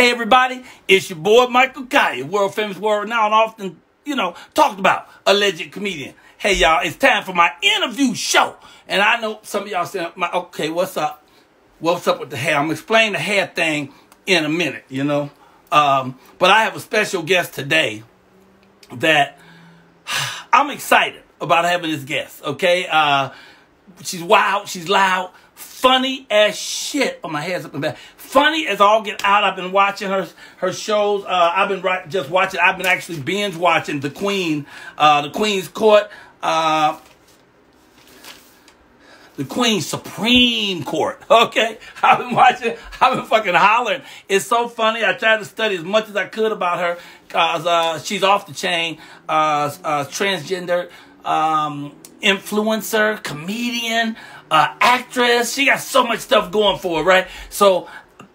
Hey everybody, it's your boy Michael Colyar, world famous, world renowned, often, you know, talked about alleged comedian. Hey y'all, it's time for my interview show. And I know some of y'all saying, okay, what's up? What's up with the hair? I'm gonna explain the hair thing in a minute, you know. Um, but I have a special guest today that I'm excited about having this guest, okay? Uh, she's wild, she's loud, funny as shit. Oh, my hair's up in the back. Funny as all get out. I've been watching her her shows. Uh, I've been right, just watching. I've been actually binge watching The Queen, uh, The Queen's Court. Uh, the Queen's Supreme Court. Okay, I've been watching. I've been fucking hollering. It's so funny. I tried to study as much as I could about her because uh, she's off the chain, uh, uh, transgender um, influencer, comedian, uh, actress. She got so much stuff going for her, right? So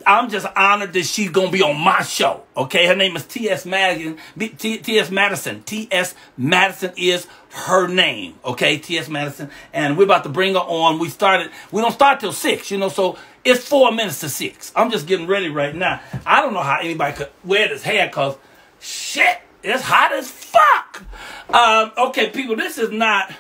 I'm just honored that she's gonna be on my show. Okay, her name is T.S. Madison. T.S. Madison. T.S. Madison is her name. Okay, T.S. Madison, and we're about to bring her on. We started. We don't start till six, you know. So it's four minutes to six. I'm just getting ready right now. I don't know how anybody could wear this hair, cause shit, it's hot as fuck. Um, okay, people, this is not.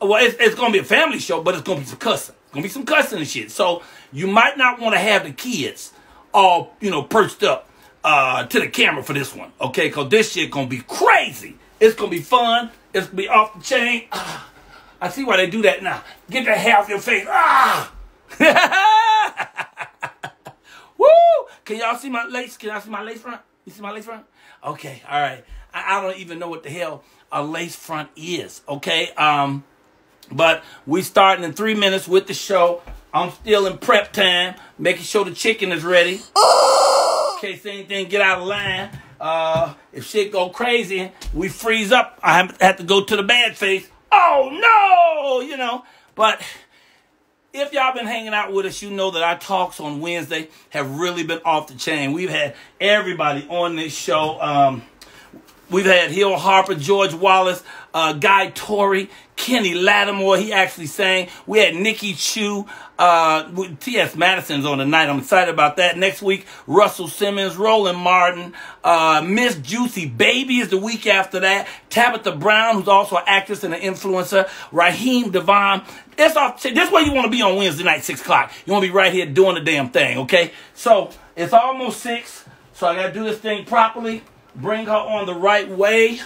Well, it's, it's gonna be a family show, but it's gonna be some cussing. It's gonna be some cussing and shit. So you might not want to have the kids all, you know, perched up uh, to the camera for this one, okay? Because this shit gonna be crazy. It's gonna be fun. It's gonna be off the chain. Ah, I see why they do that now. Get that hair off your face. Ah! Woo! Can y'all see my lace? Can y'all see my lace front? You see my lace front? Okay, all right. I, I don't even know what the hell a lace front is, okay? Um, but we starting in three minutes with the show. I'm still in prep time, making sure the chicken is ready. In case anything get out of line. Uh, if shit go crazy, we freeze up. I have to go to the bad face. Oh no, you know. But if y'all been hanging out with us, you know that our talks on Wednesday have really been off the chain. We've had everybody on this show. Um, we've had Hill Harper, George Wallace, uh, Guy Torry, Kenny Lattimore. He actually sang. We had Nikki Chu. Uh, T.S. Madison's on tonight. I'm excited about that. Next week, Russell Simmons, Roland Martin, uh, Miss Juicy Baby is the week after that. Tabitha Brown, who's also an actress and an influencer. Raheem DeVaughn. This is where you want to be on Wednesday night, 6 o'clock. You want to be right here doing the damn thing, okay? So, it's almost 6. So, I got to do this thing properly. Bring her on the right way.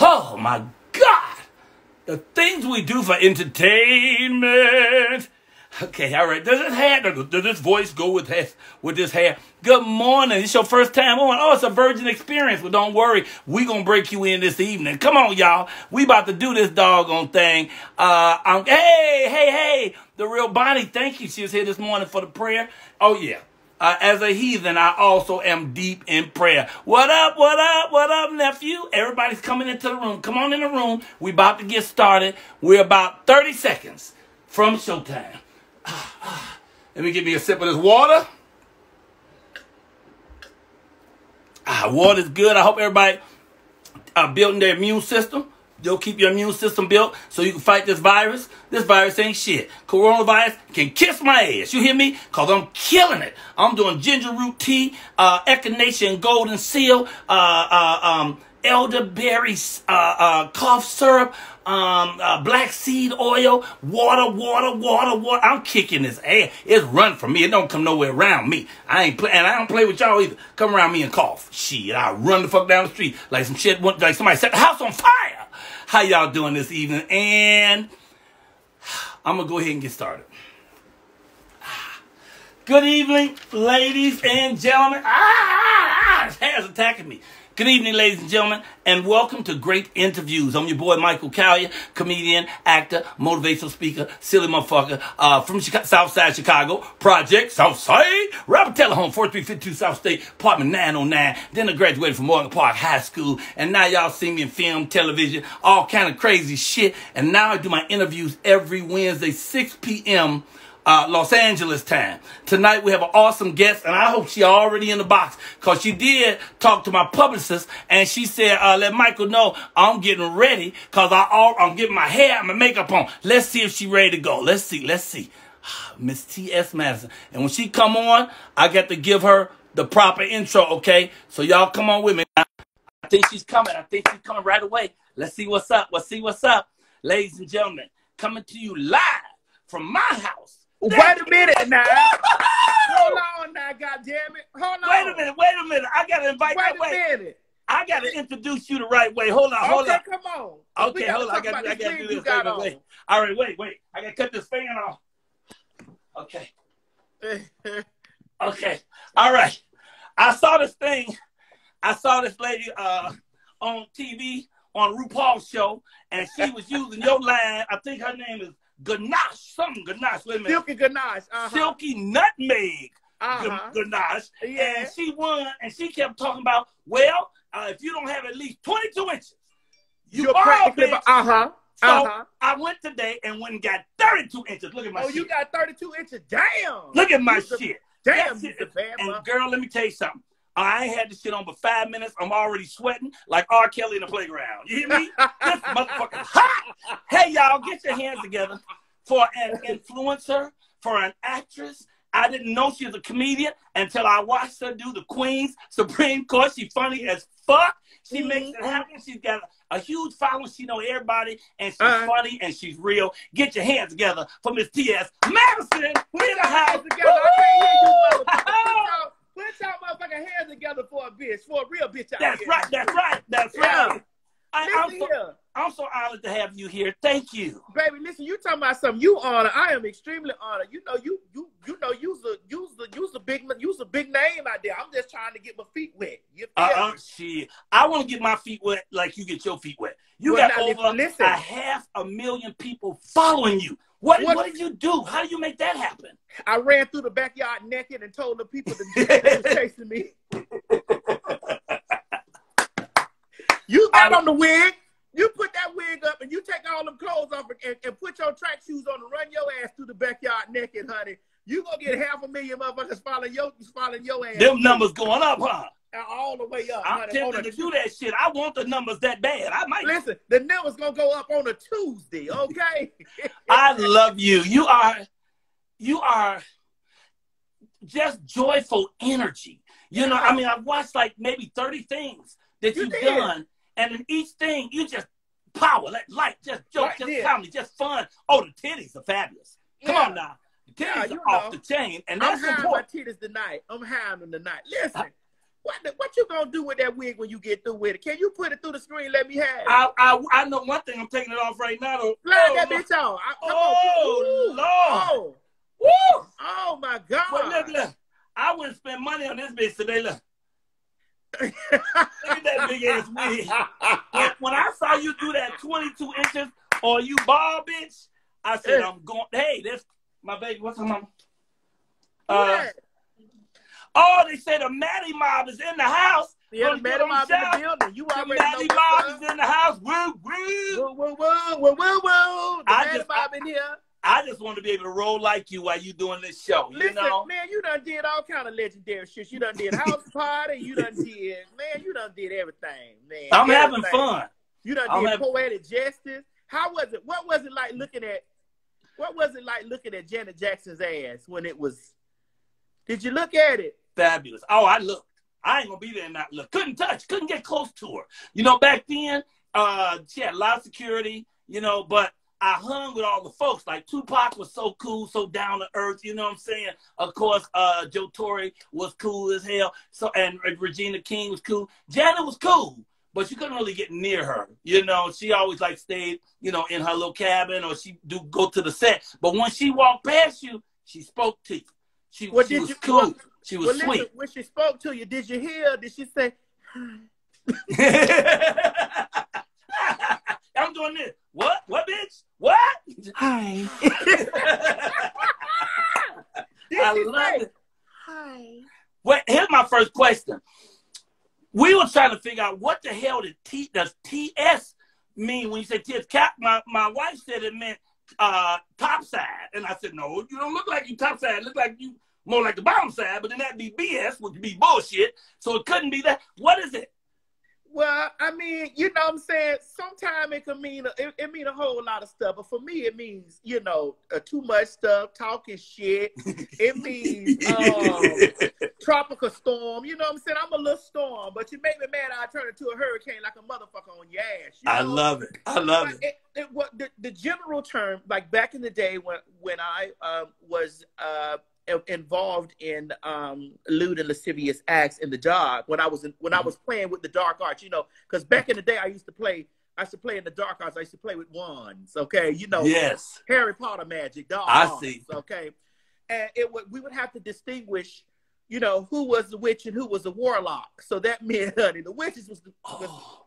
Oh, my God. The things we do for entertainment. Okay, all right. Does this hair, does this voice go with this, with this hair? Good morning. It's your first time on. Oh, it's a virgin experience. But don't worry. We gonna break you in this evening. Come on, y'all. We about to do this doggone thing. Uh, I'm, hey, hey, hey. The real Bonnie, thank you. She was here this morning for the prayer. Oh, yeah. Uh, as a heathen, I also am deep in prayer. What up, what up, what up, nephew? Everybody's coming into the room. Come on in the room. We about to get started. We're about 30 seconds from showtime. Let me give me a sip of this water. Ah, water's good. I hope everybody uh, building their immune system. You'll keep your immune system built so you can fight this virus. This virus ain't shit. Coronavirus can kiss my ass. You hear me? Cause I'm killing it. I'm doing ginger root tea, uh, echinacea golden seal, uh, uh, um, elderberry, uh, uh, cough syrup, um, uh, black seed oil, water, water, water, water. I'm kicking this ass. It's run from me. It don't come nowhere around me. I ain't play, and I don't play with y'all either. Come around me and cough. Shit, I run the fuck down the street like some shit, like somebody set the house on fire. How y'all doing this evening? And I'm gonna go ahead and get started. Good evening, ladies and gentlemen. Ah, ah, ah, his hair's attacking me. Good evening, ladies and gentlemen, and welcome to Great Interviews. I'm your boy, Michael Colyar, comedian, actor, motivational speaker, silly motherfucker, uh, from Chicago, Southside Chicago, Project Southside, Robert Home, 4352 South State, apartment 909. Then I graduated from Morgan Park High School, and now y'all see me in film, television, all kind of crazy shit. And now I do my interviews every Wednesday, 6 p.m uh, Los Angeles time. Tonight we have an awesome guest, and I hope she already in the box because she did talk to my publicist, and she said, uh, "Let Michael know I'm getting ready because I I'm getting my hair and my makeup on. Let's see if she ready to go. Let's see. Let's see." Miss T.S. Madison, and when she come on, I got to give her the proper intro, okay? So y'all come on with me. I think she's coming. I think she's coming right away. Let's see what's up. Let's see what's up. Ladies and gentlemen, coming to you live from my house. Wait a minute now. Hold on now, goddamn it. Hold on. Wait a minute, wait a minute. I gotta invite Wait you. a Wait, minute. I gotta introduce you the right way. Hold on, hold okay, on. come on. Okay, hold on. I gotta, I gotta do this. Wait, wait. All right, wait, wait. I gotta cut this fan off. Okay. Okay. All right. I saw this thing. I saw this lady uh, on TV on RuPaul's show, and she was using your line. I think her name is Ganache, something Ganache. Wait a minute. Silky Ganache. Uh-huh. Silky Nutmeg Uh-huh. Ganache. Yeah. And she won, and she kept talking about, well, uh, if you don't have at least 22 inches, you You're are practically. bitch. Uh-huh. So Uh-huh. I went today and went and got 32 inches. Look at my Oh, shit. you got 32 inches. Damn. Look at my a- shit. Damn, That you shit- bad And mother- girl, let me tell you something. I had this shit on but five minutes. I'm already sweating like R. Kelly in the playground. You hear me? this motherfucker hot. Hey, y'all, get your hands together for an influencer, for an actress. I didn't know she was a comedian until I watched her do the Queen's Supreme Court. She funny as fuck. She makes it happen. She's got a huge following. She know everybody, and she's Uh-huh. funny and she's real. Get your hands together for Miss T.S. Madison. We in the house. together. I can't hear you, Woo! motherfucker. Put y'all, motherfucking hands together for a bitch, for a real bitch out That's here. right. That's right. That's Yeah. right. I, I'm, so, here. I'm so honored to have you here. Thank you. Baby, listen, you talking about something you honor. I am extremely honored. You know, you you you know, you's a you's a you's a big you's a big name out there. I'm just trying to get my feet wet. You feel Uh, me? uh, shit. I want to get my feet wet like you get your feet wet. You Well, got now, over listen. a half a million people following you. What, What- what did you do? How do you make that happen? I ran through the backyard naked and told the people that was chasing me. You got on the wig. You put that wig up and you take all them clothes off and, and, and put your track shoes on and run your ass through the backyard naked, honey. You gonna get half a million motherfuckers following your following your ass. Them numbers going up, huh? All the way up. I'm tempted to do that shit. I want the numbers that bad. I might. Listen, the numbers gonna go up on a Tuesday, okay? I love you. You are, you are just joyful energy. You know, I mean, I've watched like maybe 30 things that You you've did. done, and in each thing, you just power, like light, just joke, Right just there. comedy, just fun. Oh, the titties are fabulous. Come Yeah. on now. The titties Yeah, are you off know. the chain, and I'm that's my important. titties tonight. I'm hiding them tonight. Listen, what the, what you gonna do with that wig when you get through with it? Can you put it through the screen? Let me have it. I, I, I know one thing. I'm taking it off right now. Though. Slide oh, that my- bitch on. I, come Oh, on. Lord. Oh, Woo! oh my God. But look, look, I wouldn't spend money on this bitch today. Look, look at that big ass wig. When, when I saw you do that 22 inches or you ball, bitch, I said, I'm going, hey, that's my baby. What's her mama? Uh. Oh, they say the Maddie mob is in the house. Yeah, the on mob in the building. You The already know Maddie what's mob up. is in the house. Woo, woo. Woo, woo, woo, woo, woo, woo. The I madam just- mob in here. I just want to be able to roll like you while you doing this show. You Listen, know? man, you done did all kind of legendary shit. You done did house party. You done did, man, you done did everything, man. I'm having fun. You done I'm did having- poetic justice. How was it? What was it like looking at? What was it like looking at Janet Jackson's ass when it was? Did you look at it? Fabulous. Oh, I looked. I ain't gonna be there and not look. Couldn't touch, couldn't get close to her. You know, back then, uh, she had a lot of security, you know, but I hung with all the folks. Like Tupac was so cool, so down to earth, you know what I'm saying? Of course, uh, Joe Torry was cool as hell. So and Regina King was cool. Janet was cool. But you couldn't really get near her, you know. She always like stayed, you know, in her little cabin, or she do go to the set. But when she walked past you, she spoke to you. She, What she did was you- cool. what- she Well, was listen, sweet. when she spoke to you, did you hear? Did she say? I'm doing this. What? What, bitch? What? Hi. Did I she love say? it. Hi. Wait, here's my first question. We were trying to figure out what the hell did T does TS mean when you say TS cap? My my wife said it meant uh top side. And I said, No, you don't look like you top side, look like you more like the bottom side, but then that'd be BS, which would be bullshit. So it couldn't be that. What is it? Well, I mean, you know what I'm saying? Sometimes it can mean it, it mean a whole lot of stuff, but for me it means, you know, uh, too much stuff, talking shit. It means um, tropical storm. You know what I'm saying? I'm a little storm, but you make me mad I turn into a hurricane like a motherfucker on your ass. You know? I love it. I love it. it, it what the, the general term, like back in the day when when I um, was uh, involved in um, lewd and lascivious acts in the job when I was in, when I was playing with the dark arts, you know, because back in the day I used to play. I used to play in the dark arts. I used to play with wands. Okay, you know, yes, Harry Potter magic. Dark I see. Okay, and it would we would have to distinguish, you know, who was the witch and who was the warlock. So that meant, honey, the witches was the, Oh,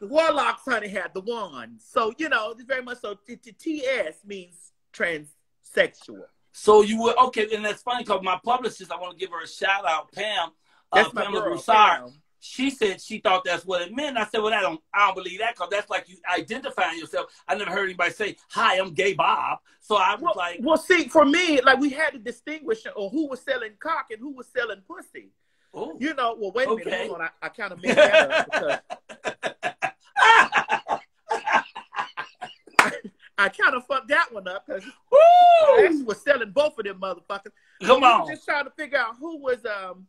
the warlocks, honey, had the wands. So you know, it's very much so. T- t- TS means transsexual. So you would okay, and that's funny because my publicist, I want to give her a shout out, Pam. That's uh, my Pamela girl. Broussard. Pam. She said she thought that's what it meant. I said, well, I don't, I don't believe that because that's like you identifying yourself. I never heard anybody say, "Hi, I'm Gay Bob." So I was Well, like, well, see, for me, like we had to distinguish or who was selling cock and who was selling pussy. "Oh, You know, well, wait a minute, hold on, I, I kind of messed that up because I kind of fucked that one up because Woo! actually was selling both of them motherfuckers. Come on, just trying to figure out who was um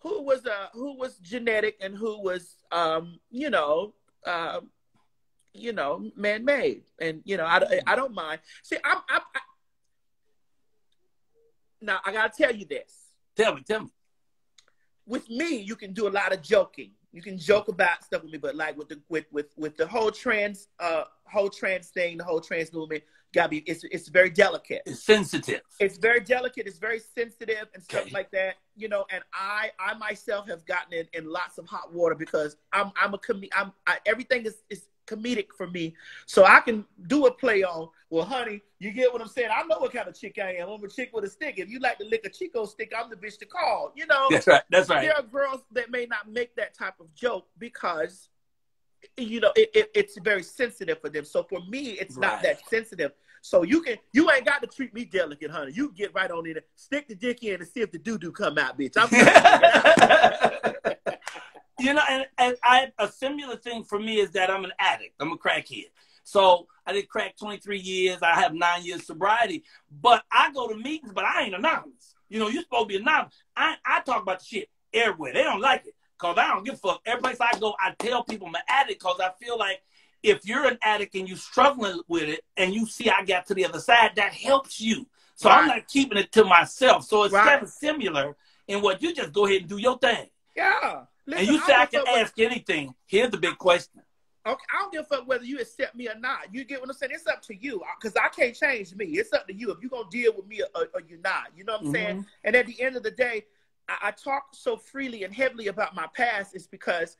who was uh who was genetic and who was um you know um you know man made and you know I, I don't mind. See, I'm, I'm I, now I gotta tell you this. tell me, tell me. With me, you can do a lot of joking. You can joke about stuff with me, but like with the with with with the whole trans uh whole trans thing, the whole trans movement, gotta be it's it's very delicate. It's sensitive. it's very delicate it's very sensitive and stuff Okay. like that you know and i i myself have gotten in, in lots of hot water because i'm i'm a com- i'm I, everything is is comedic for me so i can do a play on well honey you get what i'm saying i know what kind of chick i am i'm a chick with a stick if you like to lick a chico stick i'm the bitch to call you know That's right. That's right. there are girls that may not make that type of joke because you know it, it, it's very sensitive for them so for me it's not that sensitive so you can you ain't got to treat me delicate honey you get right on in it stick the dick in and see if the doo-doo come out bitch you know, and, and I a similar thing for me is that I'm an addict. I'm a crackhead. So I did crack 23 years. I have nine years sobriety, but I go to meetings, but I ain't anonymous. You know, you're supposed to be anonymous. I, I talk about the shit everywhere. They don't like it because I don't give a fuck. Every place I go, I tell people I'm an addict because I feel like if you're an addict and you're struggling with it and you see I got to the other side, that helps you. So I'm not keeping it to myself. So it's Right. kind of similar in what you just go ahead and do your thing. yeah Listen, and you I say I don't can with- ask anything. Here's the big question. Okay, I don't give a fuck whether you accept me or not. You get what I'm saying? It's up to you because I can't change me. It's up to you if you're gonna deal with me or, or you're not. You know what I'm saying? Mhm. And at the end of the day, I, I talk so freely and heavily about my past is because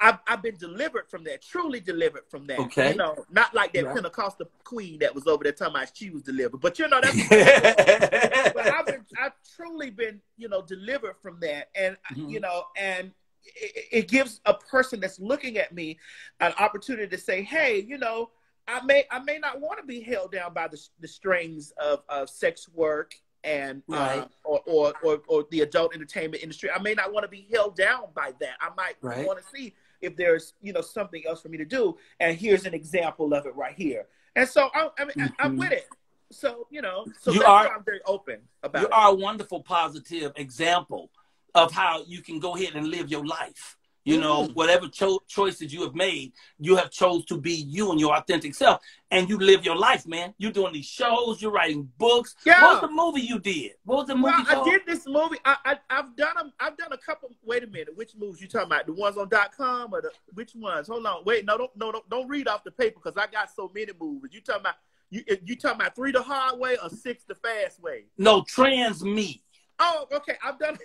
I've, I've been delivered from that, truly delivered from that. Okay. You know, not like that Right. Pentecostal queen that was over there talking about she was delivered, but you know that's but I've been, I've truly been, you know, delivered from that, and Mhm. you know, and it, it gives a person that's looking at me an opportunity to say, hey, you know, I may, I may not want to be held down by the, the strings of, of sex work and Right. uh, or, or, or or the adult entertainment industry. I may not want to be held down by that. I might Right. want to see if there's, you know, something else for me to do. And here's an example of it right here. And so I, I mean, I, I'm Mhm. with it. So you know, so You that's are- why I'm very open about you it. are a wonderful, positive example of how you can go ahead and live your life. You know, Mhm. whatever cho- choices you have made, you have chose to be you and your authentic self, and you live your life, man. You're doing these shows, you're writing books. Yeah. What was the movie you did? What was the movie Well, I did this movie. I, I I've done a, I've done a couple. Wait a minute, which movies you talking about? The ones on dot com or the which ones? Hold on, wait, no, don't no, don't, don't read off the paper because I got so many movies. You talking about you you talking about three the hard way or six the fast way? No, Trans Me. Oh, okay, I've done.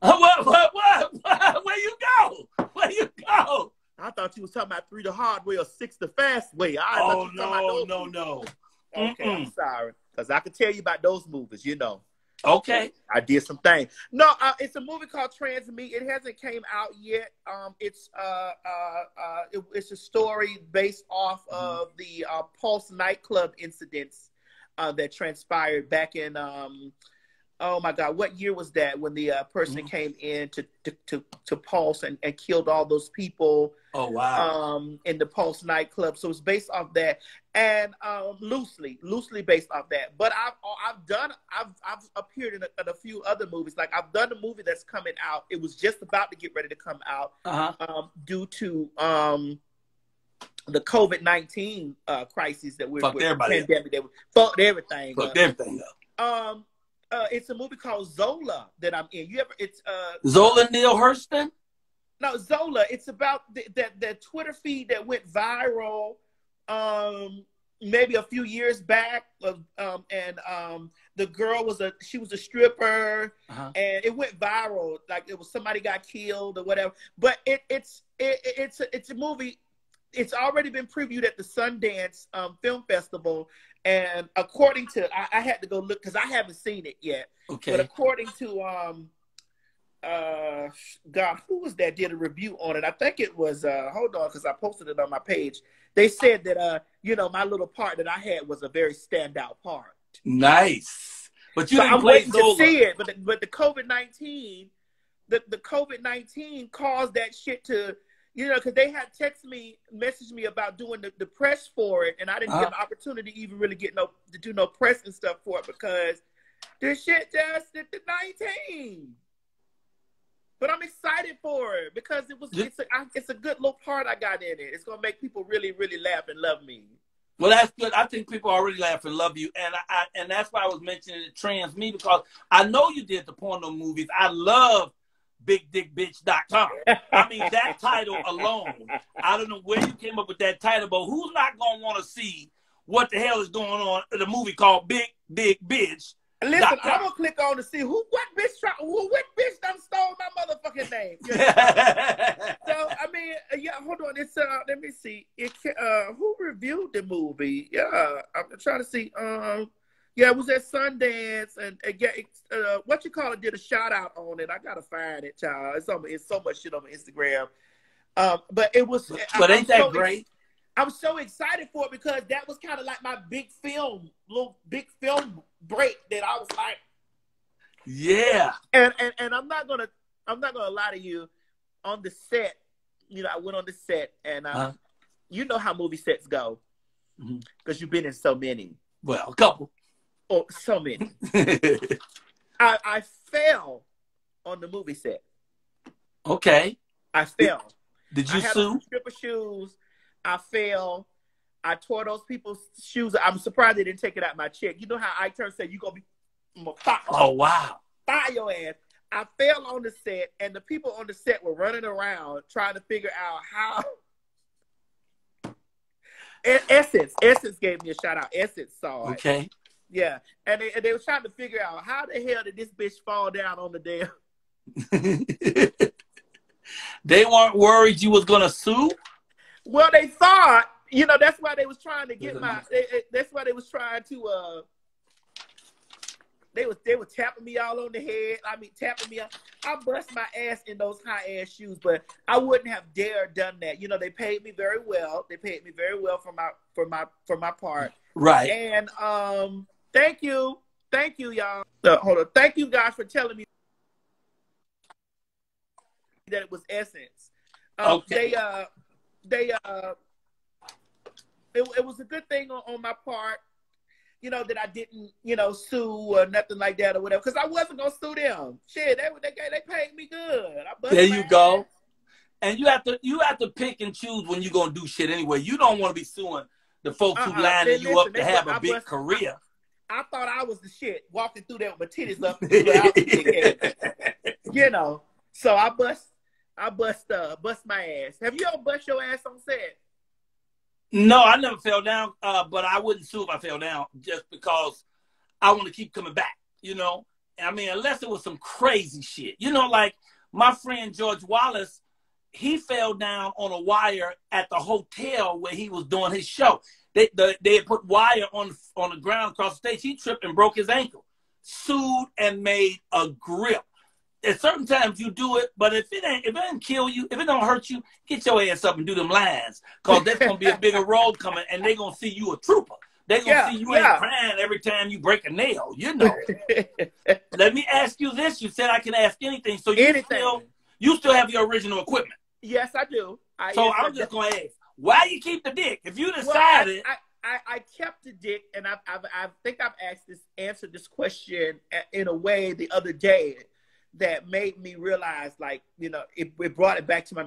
What, what, what, what? Where you go? Where you go? I thought you was talking about three the hard way or six the fast way. I thought Oh, you was talking about no, no, movies. no. Okay, I'm sorry because I could tell you about those movies. You know. Okay. I did some things. No, uh, it's a movie called Trans Me. It hasn't came out yet. Um, it's uh, uh, uh, it- it's a story based off of the uh, Pulse nightclub incidents uh, that transpired back in um, oh my God, what year was that when the uh, person mm-hmm. came in to, to, to, to Pulse and, and killed all those people? Oh, wow. Um, in the Pulse nightclub. So it's based off that and um, loosely, loosely based off that. But I've, I've done, I've, I've appeared in a, in a, few other movies. Like I've done a movie that's coming out. It was just about to get ready to come out uh-huh. um, due to um, the COVID nineteen uh, crisis that we're, fucked everybody pandemic that fucked everything. Fucked up. everything up. Um, uh, it's a movie called Zola that I'm in. You ever? It's uh, Zola Neil Hurston. No, Zola. It's about the, that that Twitter feed that went viral, um, maybe a few years back. Um, and um, the girl was a she was a stripper, uh-huh. and it went viral. Like it was somebody got killed or whatever. But it, it's it, it's a, it's a movie. It's already been previewed at the Sundance um, Film Festival, and according to, I, I had to go look because I haven't seen it yet. Okay. But according to, um, uh, God, who was that did a review on it? I think it was. Uh, hold on, because I posted it on my page. They said that, uh, you know, my little part that I had was a very standout part. Nice. But you so I'm waiting Zola. to see it. But the, but the COVID nineteen, the the COVID nineteen caused that shit to you know, because they had text me, messaged me about doing the, the press for it, and I didn't uh-huh. get an opportunity to even really get no to do no press and stuff for it because this shit just did the nineteen. But I'm excited for it because it was it's a I, it's a good little part I got in it. It's gonna make people really really laugh and love me. Well, that's good. I think people already laugh and love you, and I, and that's why I was mentioning it trans me because I know you did the porno movies. I love bigdickbitch.com. I mean, that title alone, I don't know where you came up with that title, but who's not going to want to see what the hell is going on in a movie called Big Dick Bitch? Listen, I'm gonna click on to see who, what bitch, try, who, what bitch done stole my motherfucking name. so I mean, uh, yeah, hold on. It's uh, let me see. It uh, who reviewed the movie? Yeah, I'm trying to see. Um, yeah, it was at Sundance, and, and yeah, uh, what you call it did a shout out on it. I gotta find it, child. It's on. It's so much shit on my Instagram. Um, but it was. But ain't that so great? Ex- I'm so excited for it because that was kind of like my big film, little big film break that I was like, yeah. And and and I'm not gonna I'm not gonna lie to you. On the set, you know, I went on the set, and uh, uh-huh. you know how movie sets go because mm-hmm. you've been in so many. Well, a couple. Oh, so many. I, I fell on the movie set. Okay. I fell. Did, did you I had sue? Stripper shoes. I fell. I tore those people's shoes. I'm surprised they didn't take it out my check. You know how I turn said you gonna be. Fire, oh wow! Fire your ass. I fell on the set, and the people on the set were running around trying to figure out how. Essence, Essence gave me a shout out. Essence saw it. Okay. Yeah, and they, and they were trying to figure out how the hell did this bitch fall down on the damn. they weren't worried you was gonna sue. Well, they thought, you know, that's why they was trying to get my. They, that's why they was trying to. uh They was they were tapping me all on the head. I mean, tapping me. Up. I bust my ass in those high ass shoes, but I wouldn't have dared done that. You know, they paid me very well. They paid me very well for my for my for my part. Right. And um Thank you. Thank you, y'all. Uh, hold on. Thank you guys for telling me that it was Essence. Um, okay. They uh they uh it, it was a good thing on, on my part, you know, that I didn't, you know, sue or nothing like that or whatever, because I wasn't gonna sue them. Shit, they they they paid me good. there you go. And you have to you have to pick and choose when you're gonna do shit anyway. You don't want to be suing the folks uh-uh. who lining you up to have a big career. I thought I was the shit walking through there with my titties up. you know, so I bust, I bust, uh, bust my ass. Have you ever bust your ass on set? No, I never fell down, uh, but I wouldn't sue if I fell down just because I want to keep coming back. You know, I mean, unless it was some crazy shit. You know, like my friend George Wallace, he fell down on a wire at the hotel where he was doing his show. They the, they had put wire on on the ground across the stage. He tripped and broke his ankle. Sued and made a grip. At certain times you do it, but if it ain't if it doesn't kill you, if it don't hurt you, get your ass up and do them lines. Cause there's gonna be a bigger road coming and they're gonna see you a trooper. They're gonna Yeah, see you yeah. ain't crying every time you break a nail. You know. Let me ask you this. You said I can ask anything. So you Anything. still you still have your original equipment. Yes, I do. I, So yes, I I'm do. just gonna ask, why you keep the dick? If you Well, decided I, I, I, I kept the dick, and I, I, I think I've asked this, answered this question in a way the other day that made me realize, like, you know, it, it brought it back to my.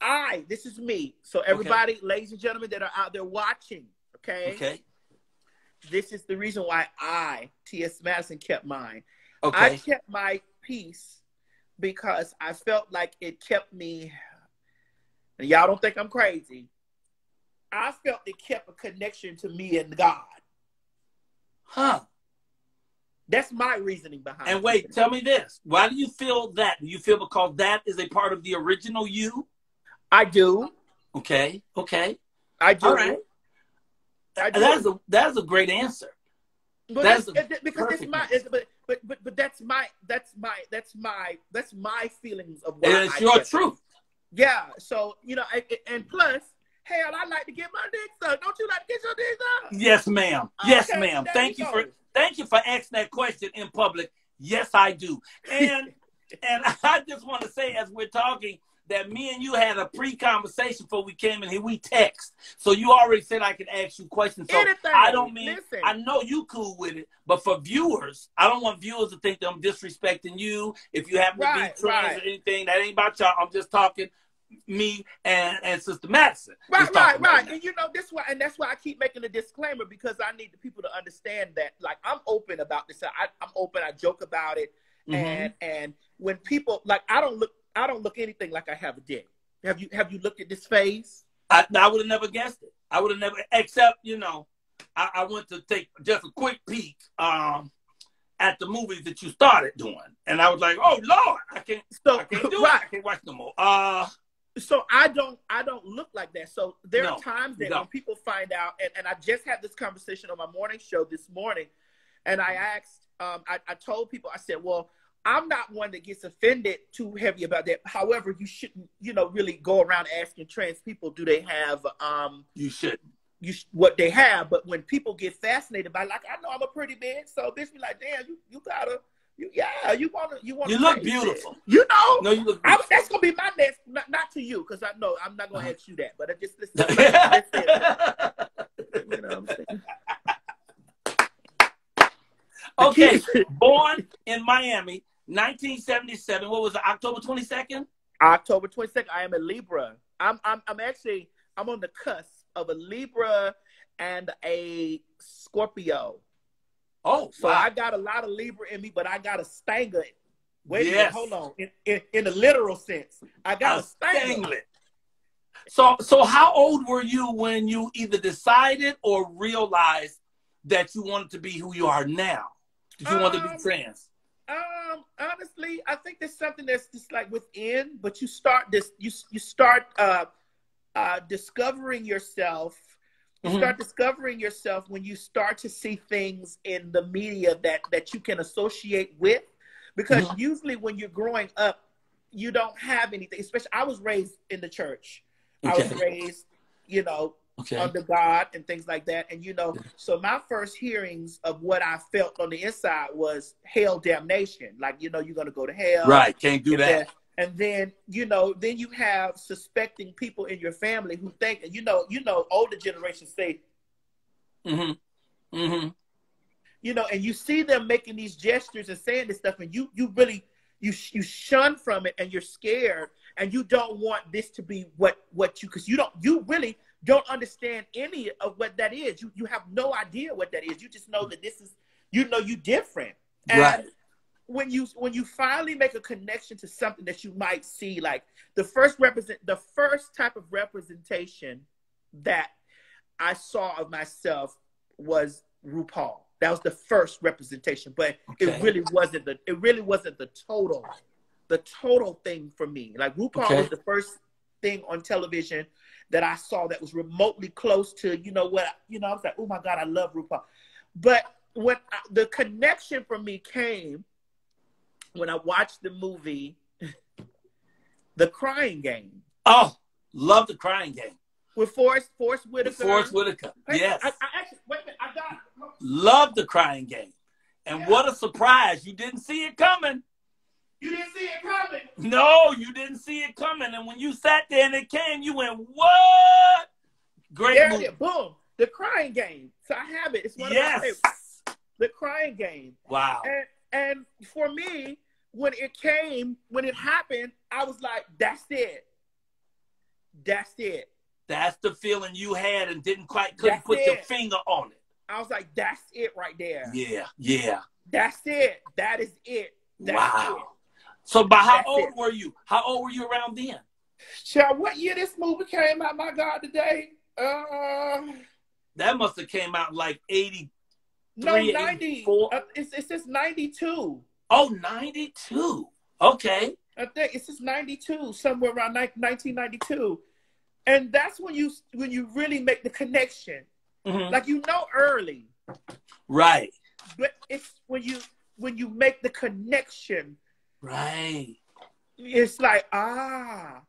I, this is me. So everybody, ladies and gentlemen that are out there watching, okay, Okay. this is the reason why I, T.S. Madison, kept mine. Okay. I kept my peace because I felt like it kept me. And y'all don't think I'm crazy. I felt it kept a connection to me and God. huh. That's my reasoning behind And it. And wait, tell me this. Why do you feel that? Do you feel because that is a part of the original you? I do. Okay. Okay. I do. All right. I do. That is a that is a great answer. But that's it- because it's my, it's, but, but but but that's my that's my that's my that's my feelings of why And it's I your truth. it. Yeah. So you know, I, and plus, hell, I like to get my dick sucked. Don't you like to get your dick sucked? Yes, ma'am. Yes, Okay, ma'am. Thank you for thank you for asking that question in public. Yes, I do. And and I just want to say as we're talking that me and you had a pre-conversation before we came in here. We text. So you already said I could ask you questions. So Anything. I don't mean Listen. I know you cool with it, but for viewers, I don't want viewers to think that I'm disrespecting you. If you happen Right, to be trans right. or anything, that ain't about y'all. I'm just talking me and, and Sister Madison. Right, right, right. And you know this why, and that's why I keep making a disclaimer because I need the people to understand that, like, I'm open about this. I, I'm open. I joke about it, Mhm. and and when people like, I don't look, I don't look anything like I have a dick. Have you have you looked at this face? I, I would have never guessed it. I would have never, except you know, I, I went to take just a quick peek um, at the movies that you started doing, and I was like, oh Lord, I can't, So I can't do right. it. I can't watch no more. Uh, so I don't I don't look like that. So there No, are times that don't. when people find out, and, and I just had this conversation on my morning show this morning, and I asked, um, I, I told people, I said, well, I'm not one that gets offended too heavy about that. However, you shouldn't, you know, really go around asking trans people, do they have um you should. you sh- what they have? But when people get fascinated by, like, I know I'm a pretty bitch, so bitch be like, damn, you you gotta, you yeah, you wanna you wanna. You look beautiful. You know. No, you look. I, that's gonna be my next, not, not to you, because I know I'm not gonna Uh-huh. ask you that, but I just listen. listen, you know what I'm saying? okay, born in Miami, 1977. What was it? October 22nd. October 22nd, I am a Libra. I'm, I'm, I'm actually, I'm on the cusp of a Libra and a Scorpio. Oh, So wow. I got a lot of Libra in me, but I got a stanger. Wait a minute, hold on. In, in, in the literal sense, I got a, A stanger. stanglet. So, so how old were you when you either decided or realized that you wanted to be who you are now? Did you want to Um, be trans? Um, honestly, I think there's something that's just like within, but you start this, you you start uh, uh, discovering yourself. You Mhm. start discovering yourself when you start to see things in the media that that you can associate with, because Mhm. usually when you're growing up, you don't have anything. Especially, I was raised in the church. I was raised, you know, Okay. under God and things like that. And you know, so my first hearings of what I felt on the inside was hell damnation. Like, you know, you're gonna go to hell. Right. Can't do And that. then, and then, you know, then you have suspecting people in your family who think, and you know, you know, older generations say, Mm-hmm. Mm-hmm. you know, and you see them making these gestures and saying this stuff, and you you really you you shun from it, and you're scared, and you don't want this to be what what you because you don't you really don't understand any of what that is. You you have no idea what that is. You just know that this is you know you different. And Right. when you when you finally make a connection to something that you might see, like the first represent the first type of representation that I saw of myself was RuPaul. That was the first representation, but Okay. it really wasn't the it really wasn't the total the total thing for me. Like RuPaul Okay. was the first thing on television that I saw that was remotely close to you know what you know I was like oh my god I love RuPaul, but when I, the connection for me came when I watched the movie The Crying Game Oh, love the crying game. with Forest Forest With Whitaker. Forest Whitaker. Yes. I, I actually wait a minute. I got Loved the crying game. And Yeah. what a surprise. You didn't see it coming. You didn't see it coming. No, you didn't see it coming. And when you sat there and it came, you went, What? Great There movie. is. Boom. The crying game. So I have it. It's one of my Yes. favorites. The crying game. Wow. And and for me, when it came, when it happened, I was like, that's it. That's it. That's the feeling you had and didn't quite couldn't That's put your finger on it. I was like, that's it right there. Yeah, yeah. That's it. That is it. That's wow. it. So by how That's old it. were you? How old were you around then? Child, what year this movie came out? My God, today. Uh, That must have came out like 80. no, Three, ninety. eighty-four. Uh, it's it's just ninety two. Oh, 92. Okay. I think it's just 92, somewhere around 1992. And that's when you when you really make the connection. Mhm. Like you know early, Right. but it's when you when you make the connection, Right. it's like, ah,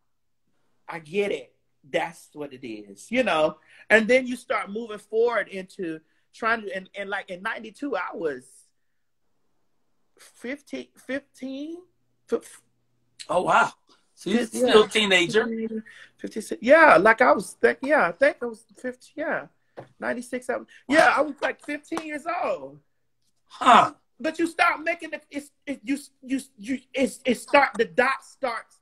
I get it. That's what it is, you know. And then you start moving forward into trying to and, and like in 92 I was 15 15 Oh, wow. So you're still a teenager. 56. Yeah, like I was think yeah, I think I was 50, yeah. 96. I was, yeah, I was like 15 years old. Huh. But you start making the it's it, you you you it's it start the dot starts,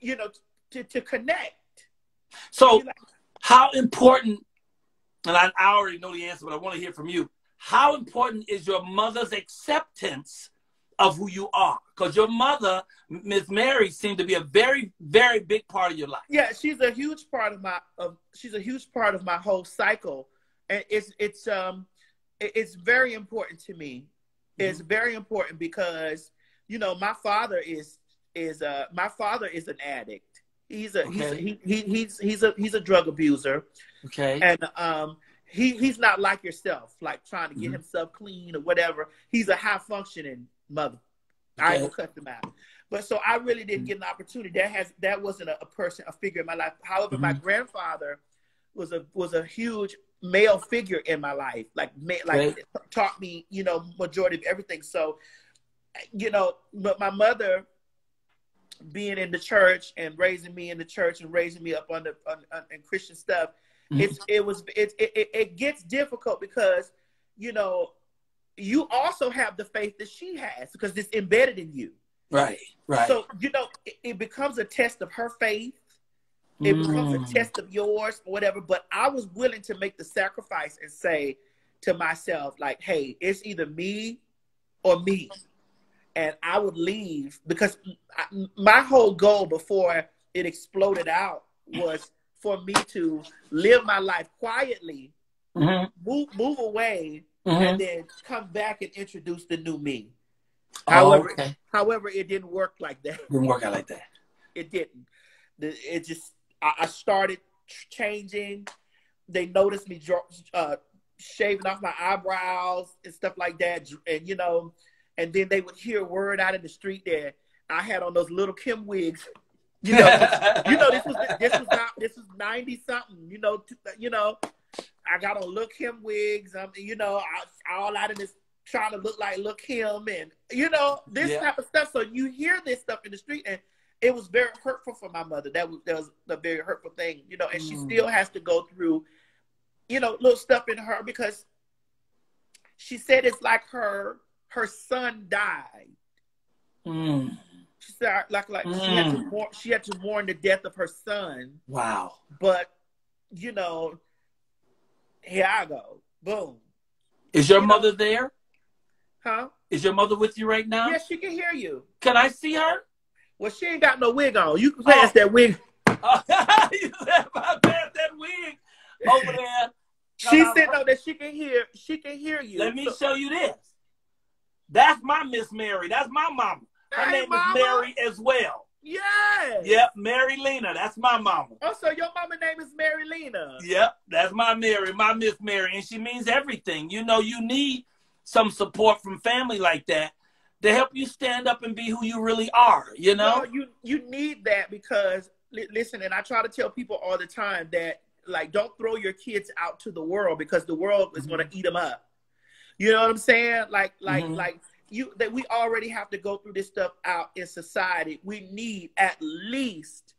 you know, to to connect. So like, how important, and I, I already know the answer, but I want to hear from you. How important is your mother's acceptance of who you are? Because your mother, Miss Mary, seemed to be a very, very big part of your life. yeah, she's a huge part of my of she's a huge part of my whole cycle. And it's it's um it's very important to me. It's very important because you know my father is is uh my father is an addict. He's a Okay. he's he, he he's he's a he's a drug abuser Okay. and um he he's not like yourself like trying to get Mhm. himself clean or whatever. He's a high functioning mother. I will cut them out. But so I really didn't get an opportunity. That has that wasn't a, a person, a figure in my life. However, my Mhm. grandfather was a was a huge male figure in my life. Like like taught me, you know, majority of everything. So, you know, but my mother being in the church and raising me in the church and raising me up on the on, on, Christian stuff, Mhm. it's it was it, it it gets difficult because you know you also have the faith that she has because it's embedded in you. right. Right. So you know it, it becomes a test of her faith. It becomes Mm. a test of yours or whatever. But I was willing to make the sacrifice and say to myself, like, hey, it's either me or me. And I would leave because I, my whole goal before it exploded out was for me to live my life quietly, Mhm. move move away, Mhm. and then come back and introduce the new me. Oh, However, okay. however, it didn't work like that. Didn't work out like that. It didn't. It just I, I started changing. They noticed me uh, shaving off my eyebrows and stuff like that, and you know, and then they would hear word out in the street that I had on those little Kim wigs. You know, you know this was this was not this was ninety something. You know, t- you know, I got on Lil' Kim wigs. Um, you know, I, all out of this trying to look like Look him and you know this Yeah. type of stuff. So you hear this stuff in the street, and it was very hurtful for my mother. That was that was a very hurtful thing, you know. And she Mm. still has to go through, you know, little stuff in her because she said it's like her her son died. Mm. She said like like she had to Mm. mourn, she had to mourn the death of her son. Wow. But you know, here I go, boom, Is your You know- mother there? huh? Is your mother with you right now? Yes, she can hear you. Can I see her? Well, she ain't got no wig on. You can oh. pass that wig. you said about that, that wig over there. She said no that she can hear. She can hear you. Let me So- show you this. That's my Miss Mary. That's my mama. Her name mama. is Mary as well. Yes. Yep, Mary Lena. That's my mama. Oh, also, your mama name is Mary Lena. Yep, that's my Mary, my Miss Mary, and she means everything. You know, you need some support from family like that to help you stand up and be who you really are. You know, No, you you need that because li- listen, and I try to tell people all the time that like don't throw your kids out to the world because the world is going to eat them up. You know what I'm saying? Like, like, Mhm. like you that we already have to go through this stuff out in society. We need at least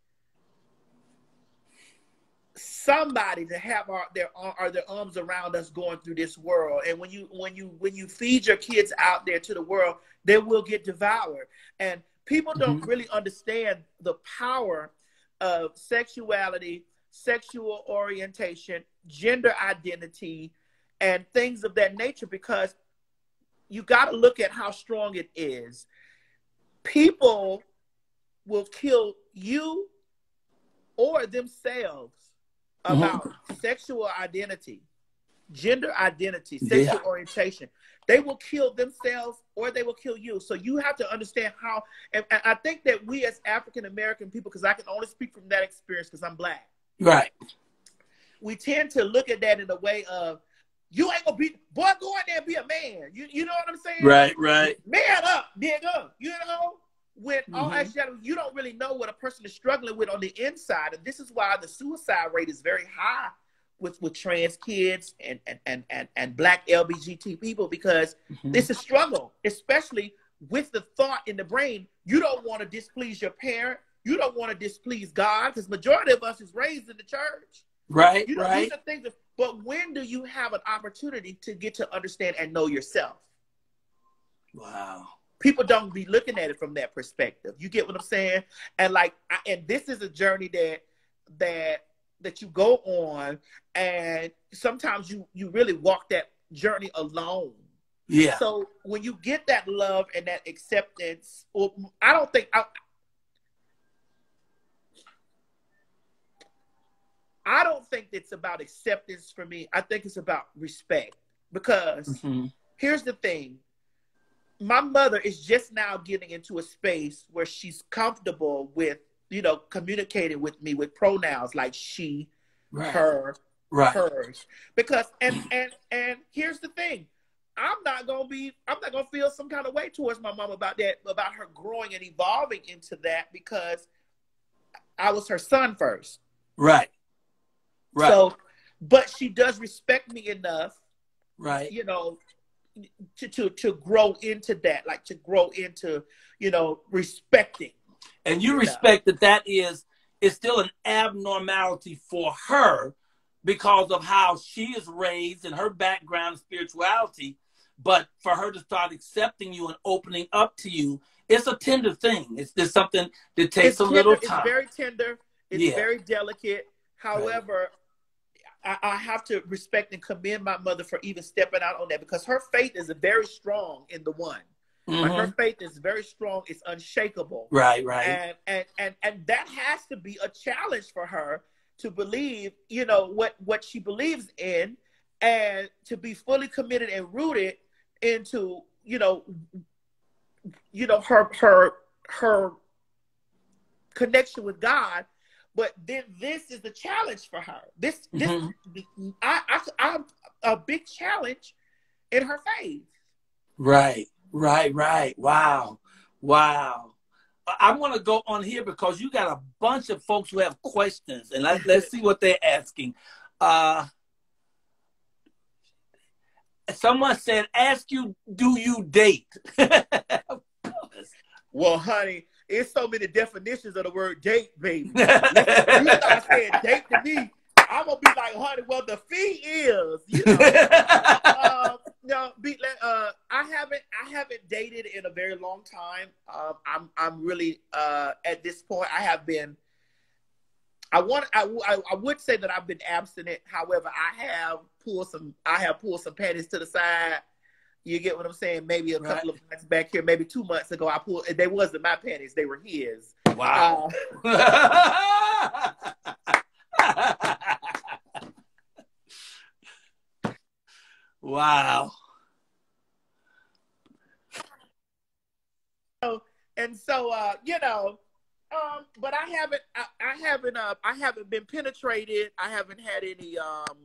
somebody to have our their ar- or their arms around us going through this world. And when you when you when you feed your kids out there to the world, they will get devoured. And people don't Mhm. really understand the power of sexuality, sexual orientation, gender identity, and things of that nature because you got to look at how strong it is. People will kill you or themselves Mhm. about sexual identity, gender identity, sexual Yeah. orientation. They will kill themselves or they will kill you. So you have to understand how. And, and I think that we as African American people, because I can only speak from that experience because I'm black, Right. we tend to look at that in a way of, you ain't gonna be, boy, go out there and be a man. You, you know what I'm saying? Right. Right. man up, nigga. You know, when all Mhm. actuality, you don't really know what a person is struggling with on the inside, and this is why the suicide rate is very high with with trans kids and and and and, and black LBGT people because Mhm. it's a struggle, especially with the thought in the brain. You don't want to displease your parent. You don't want to displease God because majority of us is raised in the church. Right. You know, right. these are things. That, but when do you have an opportunity to get to understand and know yourself? Wow. People don't be looking at it from that perspective. You get what I'm saying? And like, I, and this is a journey that that that you go on, and sometimes you you really walk that journey alone. Yeah. So when you get that love and that acceptance, or I don't think I, I don't think it's about acceptance for me. I think it's about respect because Mhm. here's the thing my mother is just now getting into a space where she's comfortable with you know communicating with me with pronouns like she Right. her Right. hers because and and and here's the thing i'm not gonna be i'm not gonna feel some kind of way towards my mom about that about her growing and evolving into that because i was her son first Right. Right. so but she does respect me enough right. you know to to to grow into that like to grow into you know respecting. And you respect that that is is still an abnormality for her because of how she is raised and her background spirituality. But for her to start accepting you and opening up to you, it's a tender thing. It's just something that takes it's a tender, little it's very tender. It's Yeah. very delicate. However I, I have to respect and commend my mother for even stepping out on that because her faith is very strong in the one like her Mhm. faith is very strong it's unshakable Right, right. and and and and that has to be a challenge for her to believe you know what what she believes in and to be fully committed and rooted into you know you know her her her connection with god but then this is the challenge for her this this Mhm. I, I i'm a big challenge in her faith Right, right, right. Wow, wow. I- want to go on here because you got a bunch of folks who have questions, and let, let's see what they're asking. Uh, someone said, "Ask you, do you date?" Of course. Well, honey, it's so many definitions of the word date, baby. you start saying date to me, I'm gonna be like, honey, well, the fee is, you know. uh, no, be, uh, I haven't, I haven't dated in a very long time. Um, I'm, I'm really, uh, at this point, I have been. I want, I, I, I would say that I've been abstinent. However, I have pulled some, I have pulled some panties to the side. You get what I'm saying? Maybe a couple of months back here, maybe two months ago, I pulled. They wasn't my panties; they were his. wow. Uh, wow. and so uh you know um but i haven't i, I haven't uh i haven't been penetrated i haven't had any um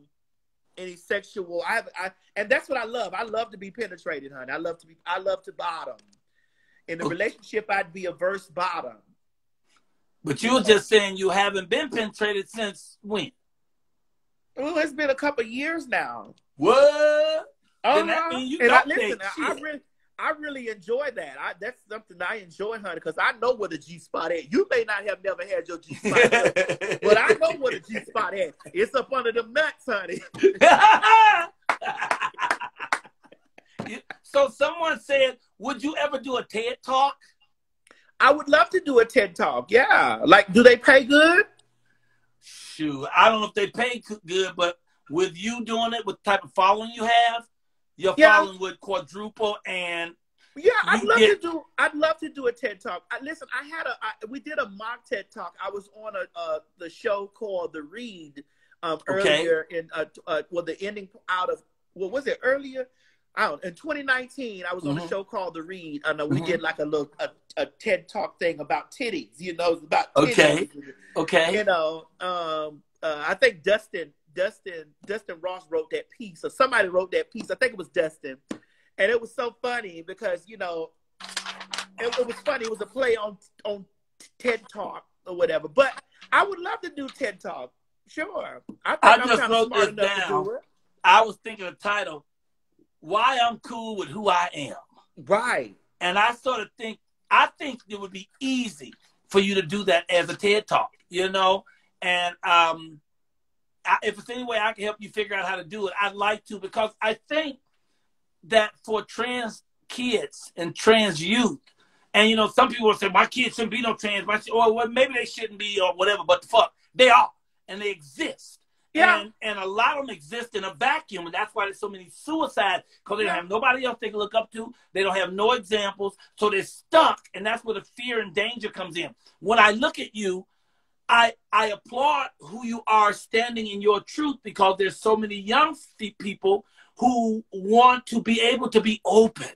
any sexual i i and that's what i love i love to be penetrated honey i love to be i love to bottom in a Okay. relationship i'd be a verse bottom But you were just saying you haven't been penetrated since when? well it's been a couple years now What? then that means you Uh-huh. and I, listen, I, I really, I really enjoy that. I, that's something I enjoy, honey, because I know where the G spot is. You may not have never had your G spot, but, I know where the G spot is. It's up under the nuts, honey. so someone said, "Would you ever do a TED talk?" I would love to do a TED talk. Yeah, like, do they pay good? Shoot, I don't know if they pay good, but with you doing it, with the type of following you have, your Yeah. following would quadruple. And Yeah, I'd love get- to do. I'd love to do a TED talk. I, listen, I had a. I, we did a mock TED talk. I was on a uh, the show called The Read um, Okay. earlier in uh, uh, well the ending out of what was it earlier? I don't. In 2019, I was on a Mhm. show called The Read. I know we Mhm. did like a little a, a TED talk thing about titties. You know, about Okay. titties. okay, You know, um, uh, I think Dustin, Dustin, Dustin Ross wrote that piece, or somebody wrote that piece. I think it was Dustin, and it was so funny because you know, it, it was funny. It was a play on on TED Talk or whatever. But I would love to do TED Talk. Sure, I think I just wrote smart this enough to down. do it. I was thinking of the title, "Why I'm Cool with Who I Am," Right. and I sort of think I think it would be easy for you to do that as a TED talk, you know. And um, I, if it's any way I can help you figure out how to do it, I'd like to because I think that for trans kids and trans youth, and you know, some people will say my kids shouldn't be no trans, my, or oh, well, maybe they shouldn't be, or whatever. But the fuck, they are, and they exist. Yeah. And, and a lot of them exist in a vacuum, and that's why there's so many suicides because they don't have nobody else they can look up to. They don't have no examples, so they're stuck, and that's where the fear and danger comes in. When I look at you, I I applaud who you are standing in your truth because there's so many young people who want to be able to be open,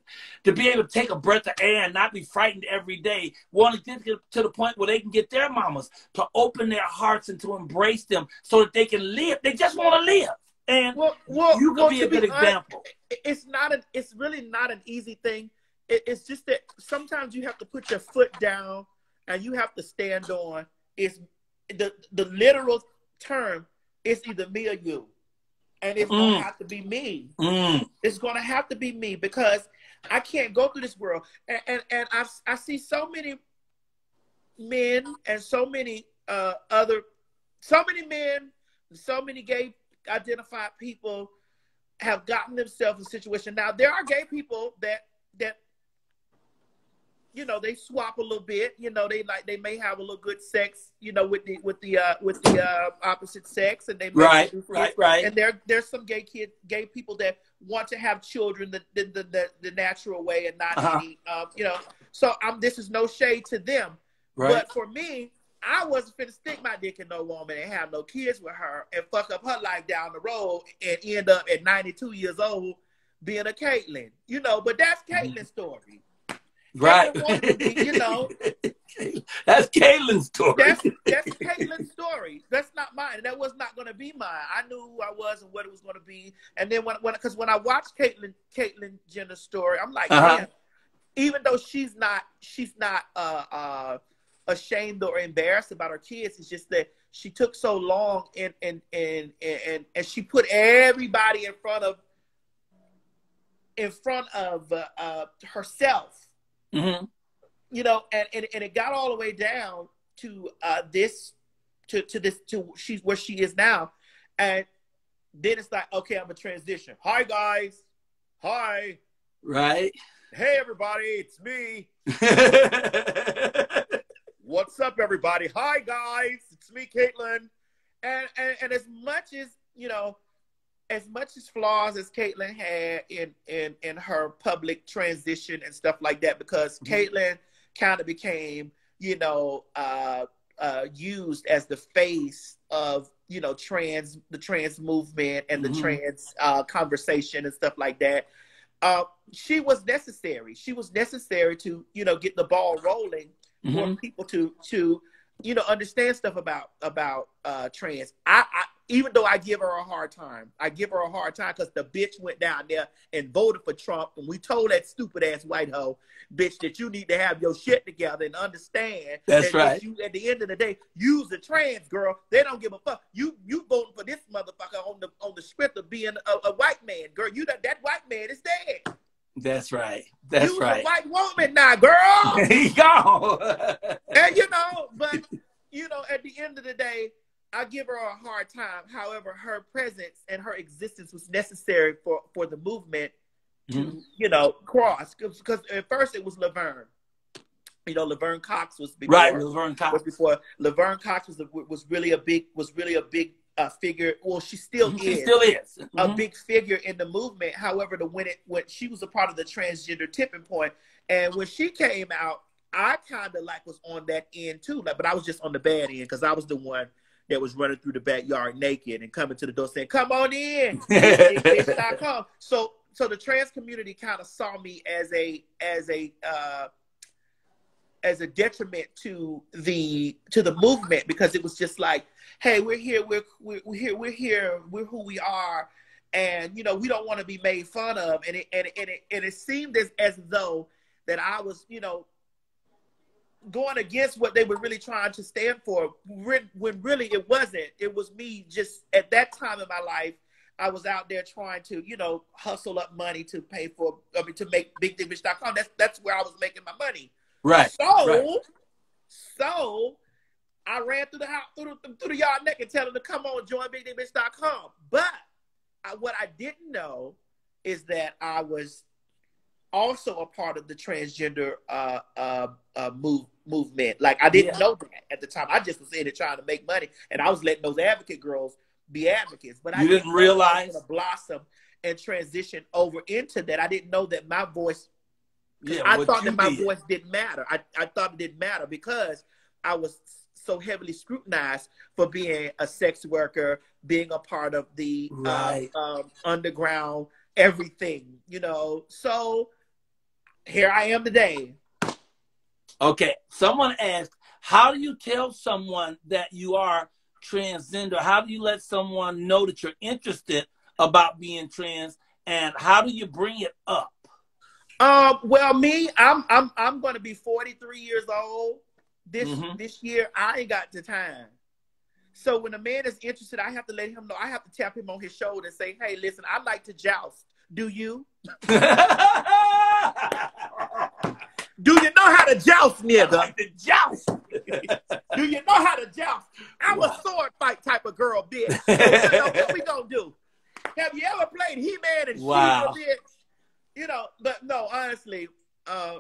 to be able to take a breath of air and not be frightened every day. Want to get to the point where they can get their mamas to open their hearts and to embrace them so that they can live. They just want to live. And Well, well, you well, could be a good honest, example. it- it's not an it's really not an easy thing it, it's just that sometimes you have to put your foot down and you have to stand on it's the the literal term is either me or you and it's Mm. gonna have to be me Mm, it's gonna have to be me because i can't go through this world and and, and I, I see so many men and so many uh other so many men so many gay identified people have gotten themselves in a situation. Now there are gay people that that you know they swap a little bit. You know they like they may have a little good sex. You know with the with the uh, with the uh, opposite sex, and they right, right, right. And there there's some gay kid gay people that want to have children the the the, the, natural way and not Uh-huh. any um, you know. So um, this is no shade to them, right. but for me, I wasn't finna stick my dick in no woman and have no kids with her and fuck up her life down the road and end up at 92 years old being a Caitlyn. You know, but that's Caitlyn's story. Right. be, you know. That's Caitlyn's story. That's that's Caitlyn's story. That's not mine. That was not gonna be mine. I knew who I was and what it was gonna be. And then when when because when I watched Caitlyn Caitlyn Jenner's story, I'm like, Uh-huh. man, even though she's not she's not uh uh ashamed or embarrassed about her kids, it's just that she took so long and and and and and, and she put everybody in front of in front of uh, uh herself Mhm. you know, and, and, and it got all the way down to uh, this, to, to this, to she's where she is now. And then it's like, okay, I'm a transition. Hi, guys. Hi. Right. Hey, everybody. It's me. What's up, everybody? Hi, guys. It's me, Caitlyn. And, and, and as much as, you know, as much as flaws as Caitlyn had in, in, in her public transition and stuff like that, because Mhm. Caitlyn kind of became, you know, uh, uh, used as the face of, you know, trans, the trans movement and the Mhm. trans uh, conversation and stuff like that. Uh, she was necessary. She was necessary to, you know, get the ball rolling for Mhm. people to to you know understand stuff about about uh trans I, I even though i give her a hard time i give her a hard time because the bitch went down there and voted for trump and we told that stupid ass white hoe bitch that you need to have your shit together and understand That's that right. you at the end of the day use the trans girl they don't give a fuck you you voting for this motherfucker on the on the script of being a, a white man, girl. You that that white man is dead. That's right. That's you right. a white woman now, girl. There you go. and you know, but you know, at the end of the day, I give her a hard time. However, her presence and her existence was necessary for for the movement to, Mhm. you know, cross. Because at first it was Laverne. You know, Laverne Cox was before. right, Laverne Cox. was before Laverne Cox was a, was really a big was really a big uh, figure. Well, she still She is still is. a Mhm. big figure in the movement. However, the when it when she was a part of the transgender tipping point, and when she came out, I kind of like was on that end too. Like, but I was just on the bad end because I was the one that was running through the backyard naked and coming to the door saying, "Come on in." So so the trans community kind of saw me as a as a uh, as a detriment to the to the movement because it was just like, hey, we're here, we're we're, we're here, we're here, we're who we are, and you know we don't want to be made fun of, and it and, it- and it and it seemed as as though that I was you know going against what they were really trying to stand for when when really it wasn't. It was me just at that time in my life. I was out there trying to, you know, hustle up money to pay for, I mean, to make BigDickBitch.com. That's that's where I was making my money. right. So, right. so I ran through the house, through the, through the yard naked, telling them to come on, join BigDickBitch.com. But I, what I didn't know is that I was also a part of the transgender uh, uh, uh, move movement. Like I didn't Yeah. know that at the time. I just was in it trying to make money, and I was letting those advocate girls be advocates. But I didn't know that I was realize- gonna blossom and transition over into that. I didn't know that my voice Yeah, I thought that my did. voice didn't matter. I, I thought it didn't matter because I was so heavily scrutinized for being a sex worker, being a part of the uh, Right. um, underground everything, you know. So here I am today. Okay, someone asked, how do you tell someone that you are transgender? How do you let someone know that you're interested about being trans? And how do you bring it up? Um, well, me, I'm I'm I'm going to be 43 years old this Mhm. this year. I ain't got the time. So when a man is interested, I have to let him know. I have to tap him on his shoulder and say, "Hey, listen, I like to joust. Do you? Do you know how to joust, nigga? like the joust. Do you know how to joust? I'm Wow. a sword fight type of girl, bitch. So, what we gonna do? Have you ever played He-Man and Wow. She-Ra, bitch? You know, but no, honestly, uh,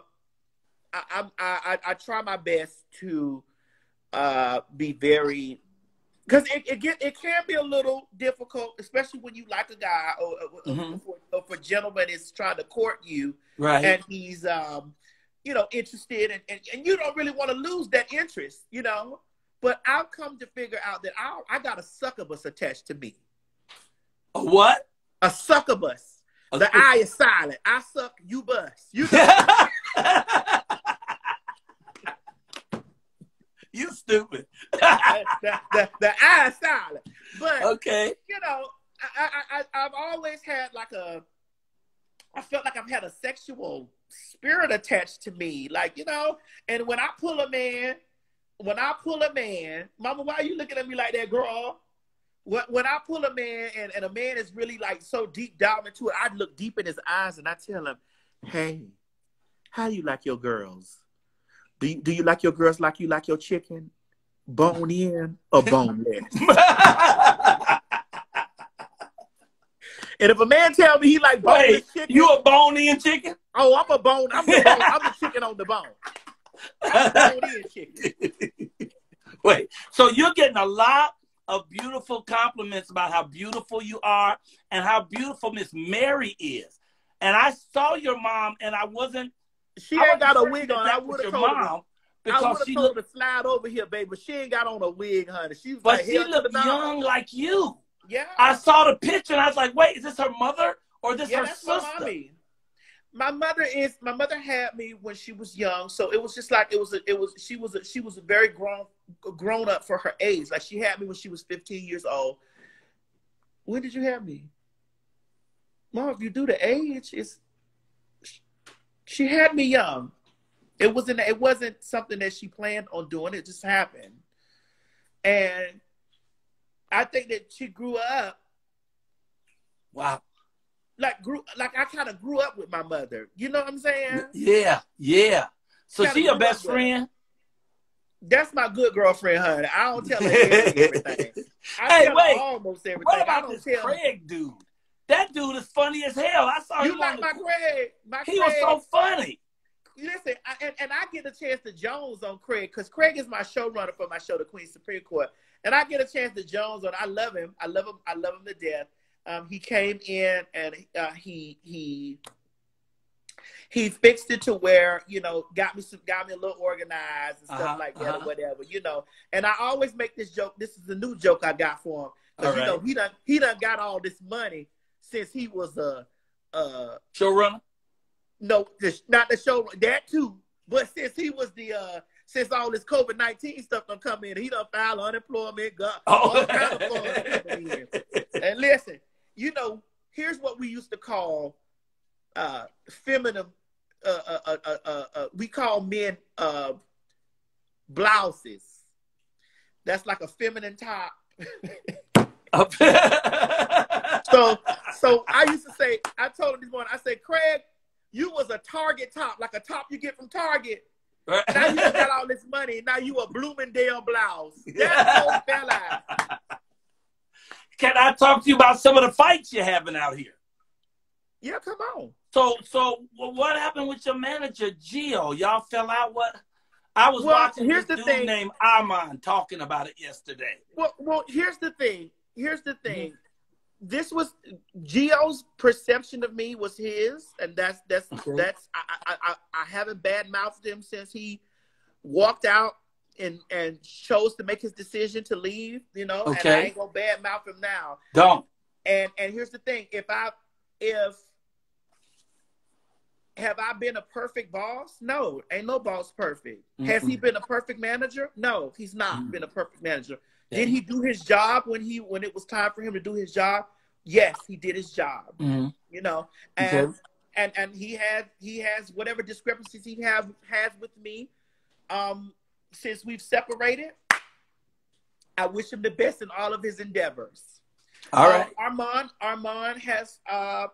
I, I, I, I try my best to uh, be very, because it, it get it can be a little difficult, especially when you like a guy or, or, Mhm. or, or for gentleman is trying to court you Right. and he's um you know interested and, and, and you don't really want to lose that interest you know. But i've come to figure out that i i got a succubus attached to me. A what? a succubus. A the i is silent. I suck you bust. You you stupid. the, the, the i is silent. But okay. you know I, I i i've always had like a i felt like i've had a sexual spirit attached to me. Like you know and when i pull a man when i pull a man mama why are you looking at me like that girl? When, when i pull a man and, and a man is really like so deep down into it i look deep in his eyes and i tell him hey how you like your girls? Do you, do you like your girls like you like your chicken? Bone in or boneless and if a man tell me he like boneless Wait, chicken you a bone-in chicken? Oh, I'm a bone. I'm the bone. I'm the chicken on the bone. I'm the chicken. Wait, so you're getting a lot of beautiful compliments about how beautiful you are and how beautiful Miss Mary is. And I saw your mom, and I wasn't. She I ain't got a wig on. I would have your told her. mom I would because have she told her to slide over here, baby, but she ain't got on a wig, honey. She was but like, she looked young like you. Yeah, I saw the picture, and I was like, "Wait, is this her mother or this yeah, her sister?" mommy. My mother is. My mother had me when she was young, so it was just like it was. A, it was. She was. A, she was a very grown, grown up for her age. Like she had me when she was 15 years old. When did you have me? Mom, if you do the age, it's she had me young. It wasn't it wasn't something that she planned on doing. It just happened. And I think that she grew up Wow. Like grew like I kind of grew up with my mother. You know what I'm saying? Yeah, yeah. So Kinda she your best friend? That's my good girlfriend, honey. I don't tell her everything. I Hey, tell wait. her almost everything. What about this tell Craig dude? That dude is funny as hell. I saw You him like my Craig? My He Craig. was so funny. Listen, I, and, and I get a chance to Jones on Craig because Craig is my showrunner for my show, The Queen Supreme Court, and I get a chance to Jones on. I love him. I love him. I love him to death. Um, he came in and uh, he he he fixed it to where you know got me some got me a little organized and stuff Uh-huh, like that uh-huh. or whatever you know. And I always make this joke. This is a new joke I got for him because All you know he done he done got all this money since he was a uh Showrunner? no, the, not the show that too. But since he was the uh since all this COVID nineteen stuff done come in, he done filed unemployment, got Oh. all kind of funds. And listen, you know, here's what we used to call uh feminine. Uh, uh, uh, uh, uh, we call men uh blouses. That's like a feminine top. So, so I used to say, I told him this morning, I said, Craig, you was a Target top, like a top you get from Target. Now you got all this money. Now you a Bloomingdale blouse. That's so fella. Can I talk to you about some of the fights you're having out here? Yeah, come on. So, so what happened with your manager, Gio? Y'all fell out. What? I was Well, watching here's this the dude thing. named Armand talking about it yesterday. Well, well, here's the thing. Here's the mm-hmm. thing. This was Gio's perception of me was his, and that's that's Okay. that's I I I, I haven't bad mouthed him since he walked out and and chose to make his decision to leave. You know, and I ain't gonna bad mouth him now. Don't. And and here's the thing: if I if have I been a perfect boss? No, ain't no boss perfect. Has he been a perfect manager? No, he's not Mhm. been a perfect manager. Yeah. Did he do his job when he when it was time for him to do his job? Yes, he did his job. Mhm. You know, and Okay. and and he had he has whatever discrepancies he have has with me. Um, since we've separated, I wish him the best in all of his endeavors. All right. Uh. Armand Armand has uh,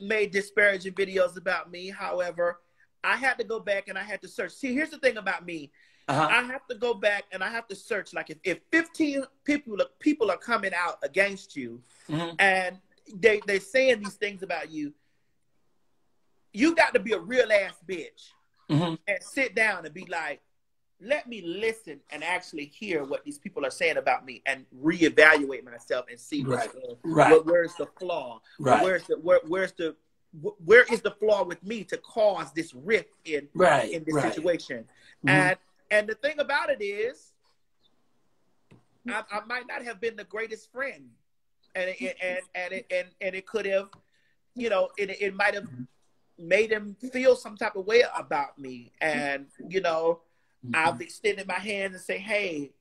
made disparaging videos about me. However, I had to go back and I had to search. See, here's the thing about me. Uh-huh. I have to go back and I have to search. Like if, if 15 people people are coming out against you Mhm. and they they're saying these things about you, you got to be a real ass bitch Mhm. and sit down and be like, let me listen and actually hear what these people are saying about me and reevaluate myself and see Right. Right. where- where's the flaw. Right. Where's the where, where's the where is the flaw with me to cause this rift in Right. in this right. situation? Mhm. And and the thing about it is, I, I might not have been the greatest friend, and it, and and it, and and it could have, you know, it it might have made him feel some type of way about me, and you know, I've extended my hand and say, hey.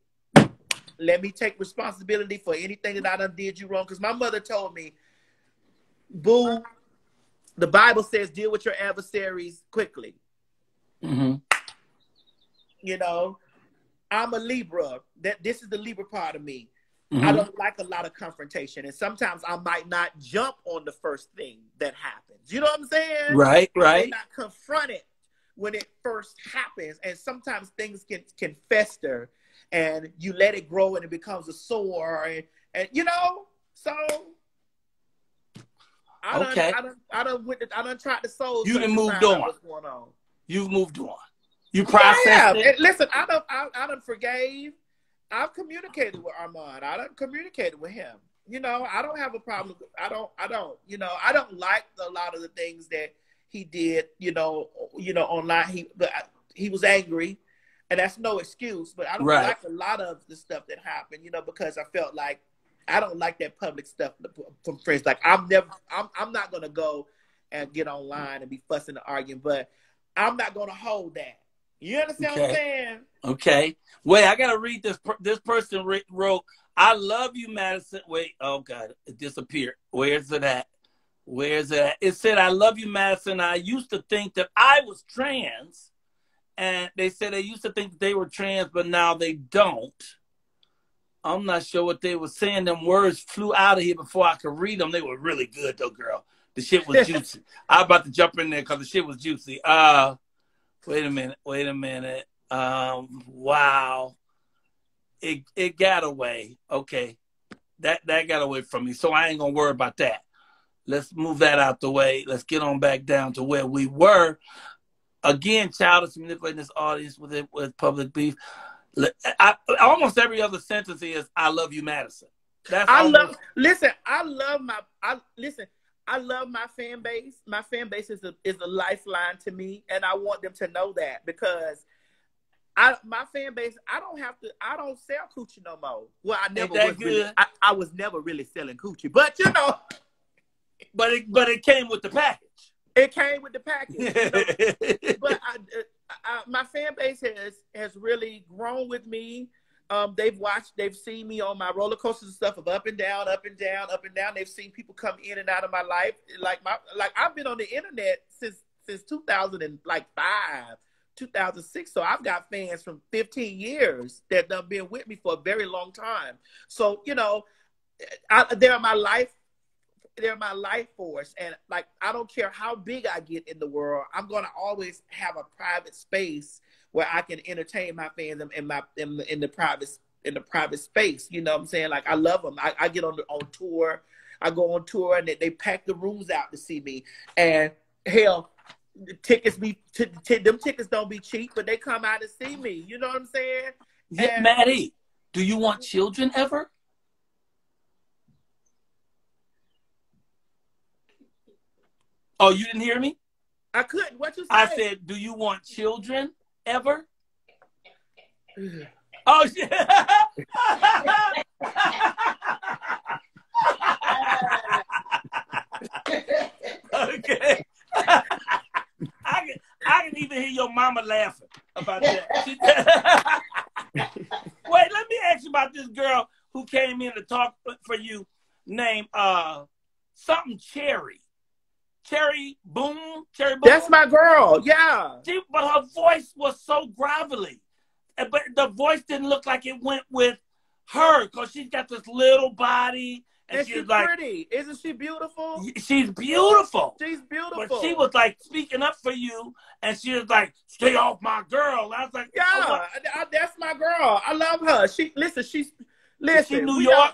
Let me take responsibility for anything that I done did you wrong. Because my mother told me, Boo, the Bible says deal with your adversaries quickly. Mhm. you know i'm a libra that this is the libra part of me i Mhm. don't like a lot of confrontation and sometimes i might not jump on the first thing that happens you know what i'm saying Right. I Right. not confront it when it first happens and sometimes things can can fester and you let it grow and it becomes a sore and, and you know so I done, Okay. I done, I done, went to, I done tried to solve. You done moved on. What's going on? You've moved on. You Yeah, processed it. and listen, I don't, I, I done forgave. I've communicated with Armand. I done communicated with him. You know, I don't have a problem. I don't, I don't. You know, I don't like a lot of the things that he did. You know, you know, online. He, but I, he was angry, and that's no excuse. But I don't Right. like a lot of the stuff that happened. You know, because I felt like I don't like that public stuff from friends. Like I'm never, I'm, I'm not gonna go and get online and be fussing and arguing, but I'm not gonna hold that. You understand what I'm Okay. saying? Okay. Wait, I gotta read this. per- This person wrote, "I love you, Madison." Wait, oh god, it disappeared. Where's it at? Where's it? It said, "I love you, Madison." I used to think that I was trans, and they said they used to think that they were trans, but now they don't. I'm not sure what they were saying. Them words flew out of here before I could read them. They were really good though, girl. The shit was juicy. I about to jump in there because the shit was juicy. Uh, wait a minute. Wait a minute. Um, wow. It it got away. Okay, that that got away from me. So I ain't gonna worry about that. Let's move that out the way. Let's get on back down to where we were. Again, child is manipulating this audience with it with public beef. I, almost every other sentence is "I love you, Madison." That's I almost... love. Listen, I love my. I listen. I love my fan base. My fan base is a is a lifeline to me, and I want them to know that because I my fan base. I don't have to. I don't sell coochie no more. Well, I never was. Really, I, I was never really selling coochie, but you know. But it but it came with the package. It came with the package. You know? but I, I, my fan base has has really grown with me. Um, they've watched, they've seen me on my roller coasters and stuff of up and down, up and down, up and down. They've seen people come in and out of my life. Like my, like I've been on the internet since since 2005, 2006. So I've got fans from 15 years that have been with me for a very long time. So you know, I, they're my life they're my life force and like i don't care how big i get in the world i'm going to always have a private space where i can entertain my fans in, my in, in the private in the private space. You know what i'm saying? Like i love them i, I get on the, on tour. I go on tour and they, they pack the rooms out to see me. And hell the tickets be t- t- them tickets don't be cheap but they come out to see me. You know what i'm saying? And, maddie do you want children ever Oh, you didn't hear me? I couldn't. What you say? I said, do you want children ever? oh shit. okay. I can I can even hear your mama laughing about that. Wait, let me ask you about this girl who came in to talk for you named uh something Cherry. Cherry Boom, Cherry Boom. That's my girl. Yeah. She, but her voice was so gravelly, eh, but the voice didn't look like it went with her because she's got this little body. And, and she's, she's like, pretty. Isn't she beautiful? She's beautiful. She's beautiful. But she was like speaking up for you, and she was like, "Stay off my girl." I was like, "Yeah, oh, I, that's my girl. I love her. She listen. She's listen. Is she New York.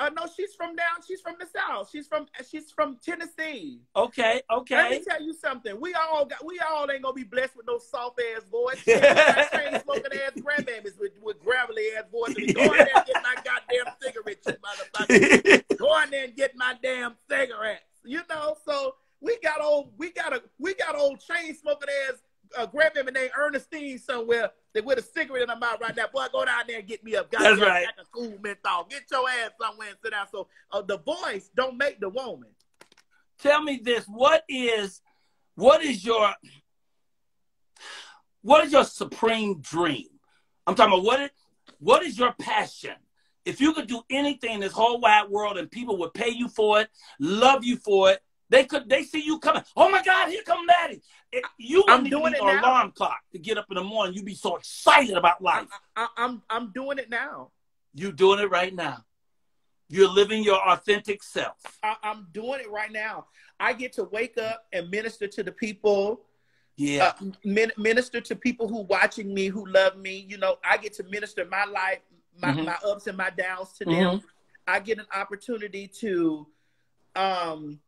Uh, no, she's from down. She's from the south. She's from she's from Tennessee. Okay, okay. Let me tell you something. We all got. We all ain't gonna be blessed with no soft ass voice. chain smoking ass grandbabies with, with gravelly ass voices. Go in there and get my goddamn cigarettes, you motherfucker. Go in there and get my damn cigarettes. You know, so we got old. We got a. We got old chain smoking ass uh, grandmammy named Ernestine somewhere that with a cigarette in her mouth right now. Boy, go down there and get me up. Got That's right. Like a cool menthol. Get your ass somewhere and sit down. So uh, the voice don't make the woman. Tell me this: what is, what is your, what is your supreme dream? I'm talking about what is, what is your passion? If you could do anything in this whole wide world and people would pay you for it, love you for it, they could they see you coming. Oh my God, here come Maddie. It, you I'm doing it an alarm clock to get up in the morning. You would be so excited about life. I, I, I'm I'm doing it now. You doing it right now. You're living your authentic self. I, am doing it right now. I get to wake up and minister to the people. Yeah. Uh, min- minister to people who watching me, who love me. You know, I get to minister my life, my, mm-hmm. my ups and my downs to mm-hmm. them. I get an opportunity to um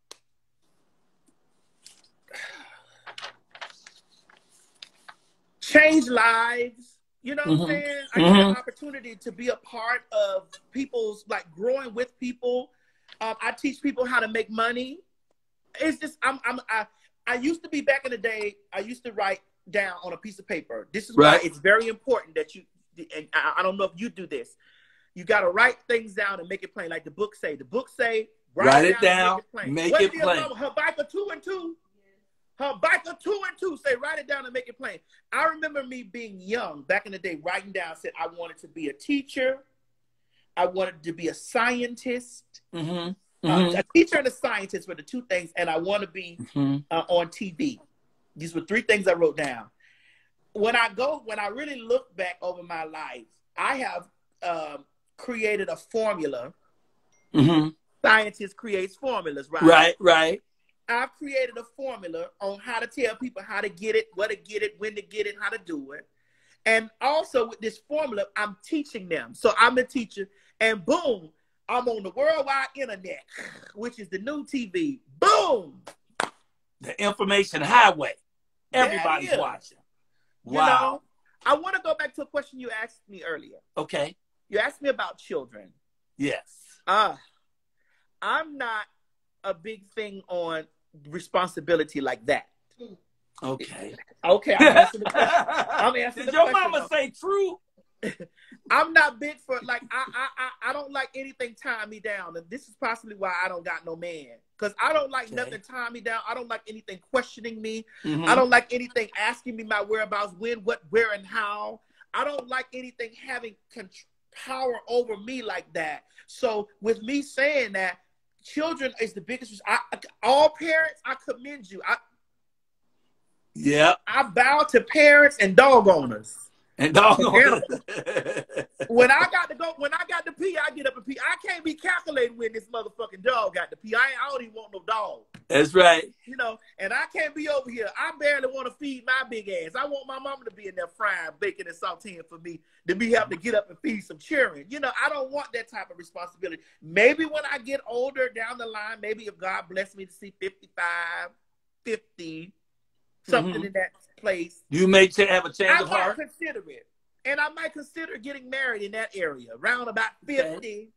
change lives. You know what mm-hmm. I'm saying? I mm-hmm. get an opportunity to be a part of people's like growing with people. Um, I teach people how to make money. It's just I'm I'm I I used to be back in the day. I used to write down on a piece of paper. This is right. why it's very important that you. And I, I don't know if you do this. You got to write things down and make it plain. Like the book say. The book say. Write, write it down. Make it plain. Make it plain. Habakkuk two and two. Habakkuk 2 and 2 say, write it down and make it plain. I remember me being young back in the day, writing down, said, I wanted to be a teacher. I wanted to be a scientist. Mm-hmm. Mm-hmm. Uh, a teacher and a scientist were the two things, and I want to be mm-hmm. uh, on TV. These were three things I wrote down. When I go, when I really look back over my life, I have um, created a formula. hmm Scientists creates formulas, right? Right, right. I've created a formula on how to tell people how to get it, where to get it, when to get it, how to do it. And also with this formula, I'm teaching them. So I'm a teacher, and boom, I'm on the worldwide internet, which is the new TV. Boom. The information highway. Everybody's watching. You Wow. know, I want to go back to a question you asked me earlier. Okay. You asked me about children. Yes. Uh, I'm not a big thing on responsibility like that. Okay. Okay, I'm answering the question. I'm answering Did your question, mama though. say true? I'm not big for like I I I, I don't like anything tying me down, and this is possibly why I don't got no man. Cause I don't like Okay. nothing tying me down. I don't like anything questioning me. Mhm. I don't like anything asking me my whereabouts, when, what, where, and how. I don't like anything having con- power over me like that. So with me saying that, children is the biggest. I, I- all parents, I commend you. I Yep. I bow to parents and dog owners. Dog. When I got to go, when I got to pee, I get up and pee. I can't be calculating when this motherfucking dog got to pee. I, I don't even want no dog. That's right. you know, and I can't be over here. I barely want to feed my big ass. I want my mama to be in there frying bacon and sauteing for me to be having to get up and feed some children. You know, I don't want that type of responsibility. Maybe when I get older down the line, maybe if God bless me to see 55, 50, something Mhm. in that place, You may have a change I of might heart. consider it. And I might consider getting married in that area, around about 50.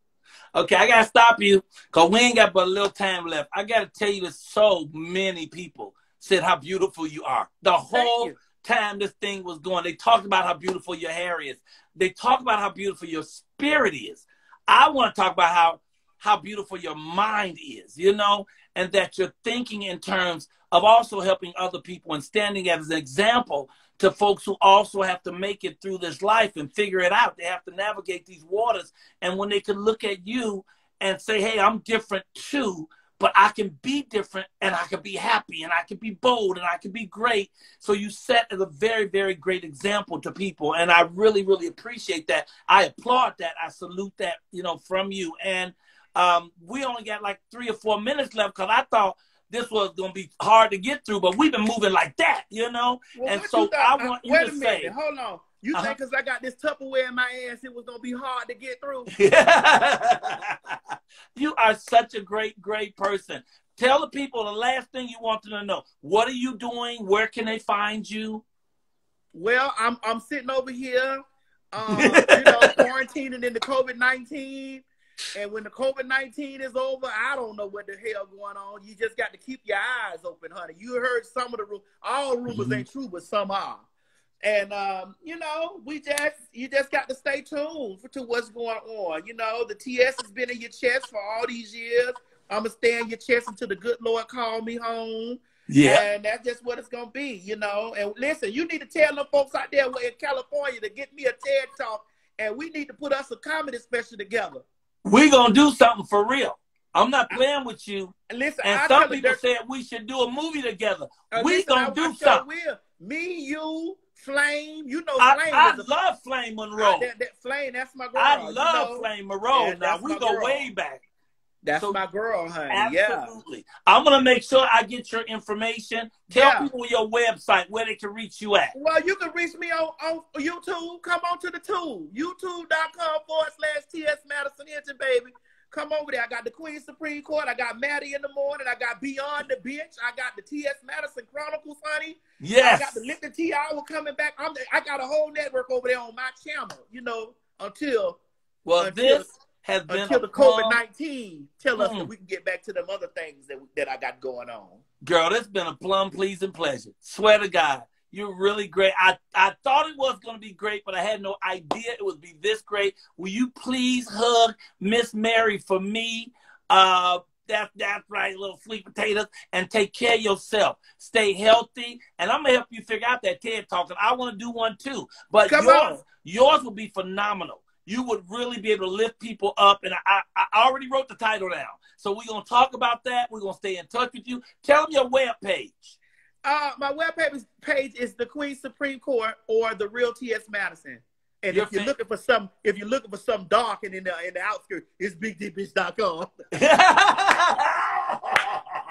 Okay, I gotta stop you because we ain't got but a little time left. I gotta tell you that so many people said how beautiful you are. The whole time this thing was going, they talked about how beautiful your hair is. They talked about how beautiful your spirit is. I want to talk about how how beautiful your mind is, you know, and that you're thinking in terms of also helping other people and standing as an example to folks who also have to make it through this life and figure it out. They have to navigate these waters. And when they can look at you and say, hey, I'm different too, but I can be different and I can be happy and I can be bold and I can be great. So you set as a very, very great example to people. And I really, really appreciate that. I applaud that. I salute that, you know, from you. And um, we only got like three or four minutes left because I thought this was going to be hard to get through, but we've been moving like that, you know? Well, And so thought- I want you wait to a say- minute. Hold on. You Uh-huh. think because I got this Tupperware in my ass, it was gonna be hard to get through? you are such a great, great person. Tell the people the last thing you want them to know. What are you doing? Where can they find you? Well, I'm I'm sitting over here, um, you know, quarantining in the COVID nineteen. And when the COVID nineteen is over, I don't know what the hell going on. You just got to keep your eyes open, honey. You heard some of the ru- all rumors Mhm. ain't true, but some are. And um, you know, we just you just got to stay tuned for to what's going on. You know, the TS has been in your chest for all these years. I'ma stay in your chest until the good Lord call me home. Yeah. And that's just what it's gonna be, you know. And listen, you need to tell them folks out there in California to get me a TED talk, and we need to put us a comedy special together. We're going to do something for real. I'm not playing with you. And listen, And I some people said we should do a movie together. uh, we listen, going I- to do I something. will. Me, you, Flame, you know Flame I a love Flame Monroe. I- that, that Flame, that's my girl. I you love know? Flame Monroe. Yeah, now, we go girl. way back. That's So- my girl, honey. Yeah. Absolutely. I'm going to make sure I get your information. Tell Yeah. people your website, where they can reach you at. Well, you can reach me on, on YouTube. Come on to the tube. YouTube.com forward slash TS Madison Hinton, baby. Come over there. I got the Queen Supreme Court. I got Maddie in the morning. I got Beyond the Bench. I got the TS Madison Chronicles, honey. Yes. I got the Lipton T Hour coming back. I'm I got a whole network over there on my channel, you know, until Well, until- this has been until the COVID nineteen tell us Mm. that we can get back to them other things that that I got going on. Girl, that's been a plum pleasing pleasure. Swear to God, you're really great. I, I thought it was going to be great, but I had no idea it would be this great. Will you please hug Miss Mary for me? Uh, that, that's right, little sweet potatoes, and take care of yourself. Stay healthy, and I'm gonna help you figure out that TED talk. And I want to do one too, but Come yours, on. yours will be phenomenal. You would really be able to lift people up, and I, I, already wrote the title down. So we're gonna talk about that. We're gonna stay in touch with you. Tell them your web page. Uh, my webpage page is the Queen Supreme Court or the Real T.S. Madison. And You're if you're looking for some, if you're looking for some dark and in the in the outskirts, it's bigdickbitch.com.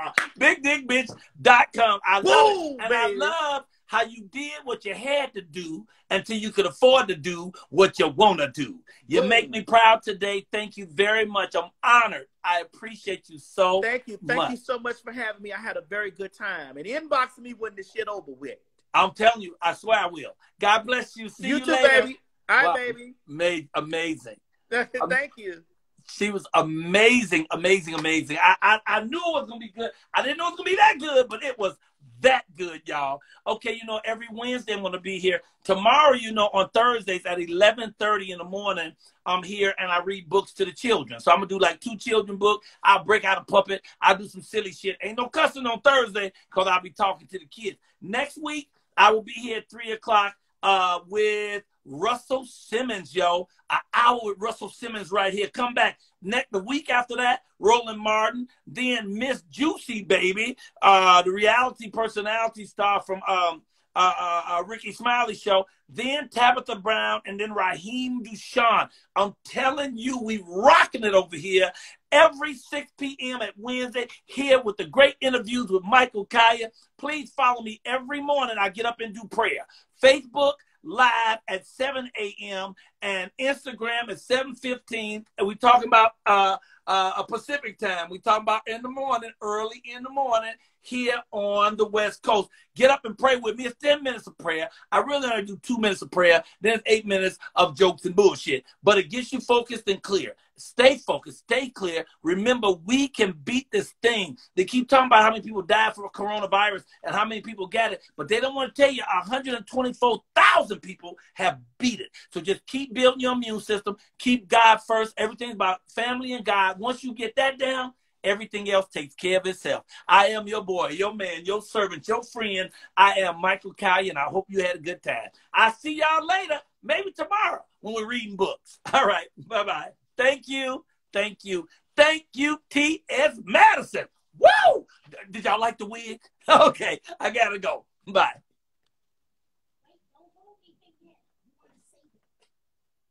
BigDickBitch.com. I love Boom, it. And baby. I love how you did what you had to do until you could afford to do what you want to do. You Boom. make me proud today. Thank you very much. I'm honored. I appreciate you so Thank you, thank much. you so much for having me. I had a very good time. And inbox me when the shit over with. I'm telling you, I swear I will. God bless you. See you you, too, later. baby. All right, Wow. baby. Made amazing. thank you. She was amazing, amazing, amazing. I, I I knew it was gonna be good. I didn't know it was gonna be that good, but it was that good, y'all. Okay, you know, every Wednesday I'm gonna be here. Tomorrow, you know, on Thursdays at 11:30 in the morning, I'm here and I read books to the children. So I'm gonna do like two children book. I'll break out a puppet. I'll do some silly shit. Ain't no cussing on Thursday because I'll be talking to the kids. Next week, I will be here at three o'clock uh, with Russell Simmons, yo. An hour with Russell Simmons right here. Come back next the week after that, Roland Martin, then Miss Juicy Baby, uh, the reality personality star from um uh, uh, uh, Rickey Smiley show, then Tabitha Brown, and then Raheem DeVaughn. I'm telling you, we rocking it over here every 6 p.m. at Wednesday here with the great interviews with Michael Colyar. Please follow me every morning. I get up and do prayer. Facebook live at 7 a.m. and Instagram at 7:15. And we talking about uh, uh, a Pacific time. We talking about in the morning, early in the morning here on the West Coast. Get up and pray with me. It's 10 minutes of prayer. I really only do two minutes of prayer. Then it's eight minutes of jokes and bullshit. But it gets you focused and clear. Stay focused, stay clear. Remember, we can beat this thing. They keep talking about how many people died from coronavirus and how many people got it, but they don't want to tell you 124,000 people have beat it. So just keep building your immune system. Keep God first. Everything's about family and God. Once you get that down, everything else takes care of itself. I am your boy, your man, your servant, your friend. I am Michael Colyar. and I hope you had a good time. I'll see y'all later, maybe tomorrow when we're reading books. All right. Bye bye. Thank you. Thank you. Thank you, T.S. Madison. Woo! Did y'all like the wig? Okay, I gotta go. Bye.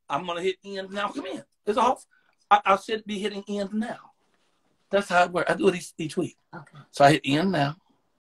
I'm gonna hit end now. Come in. It's off. I, I should be hitting end now. That's how it works. I do it each, each week. Okay. So I hit end now.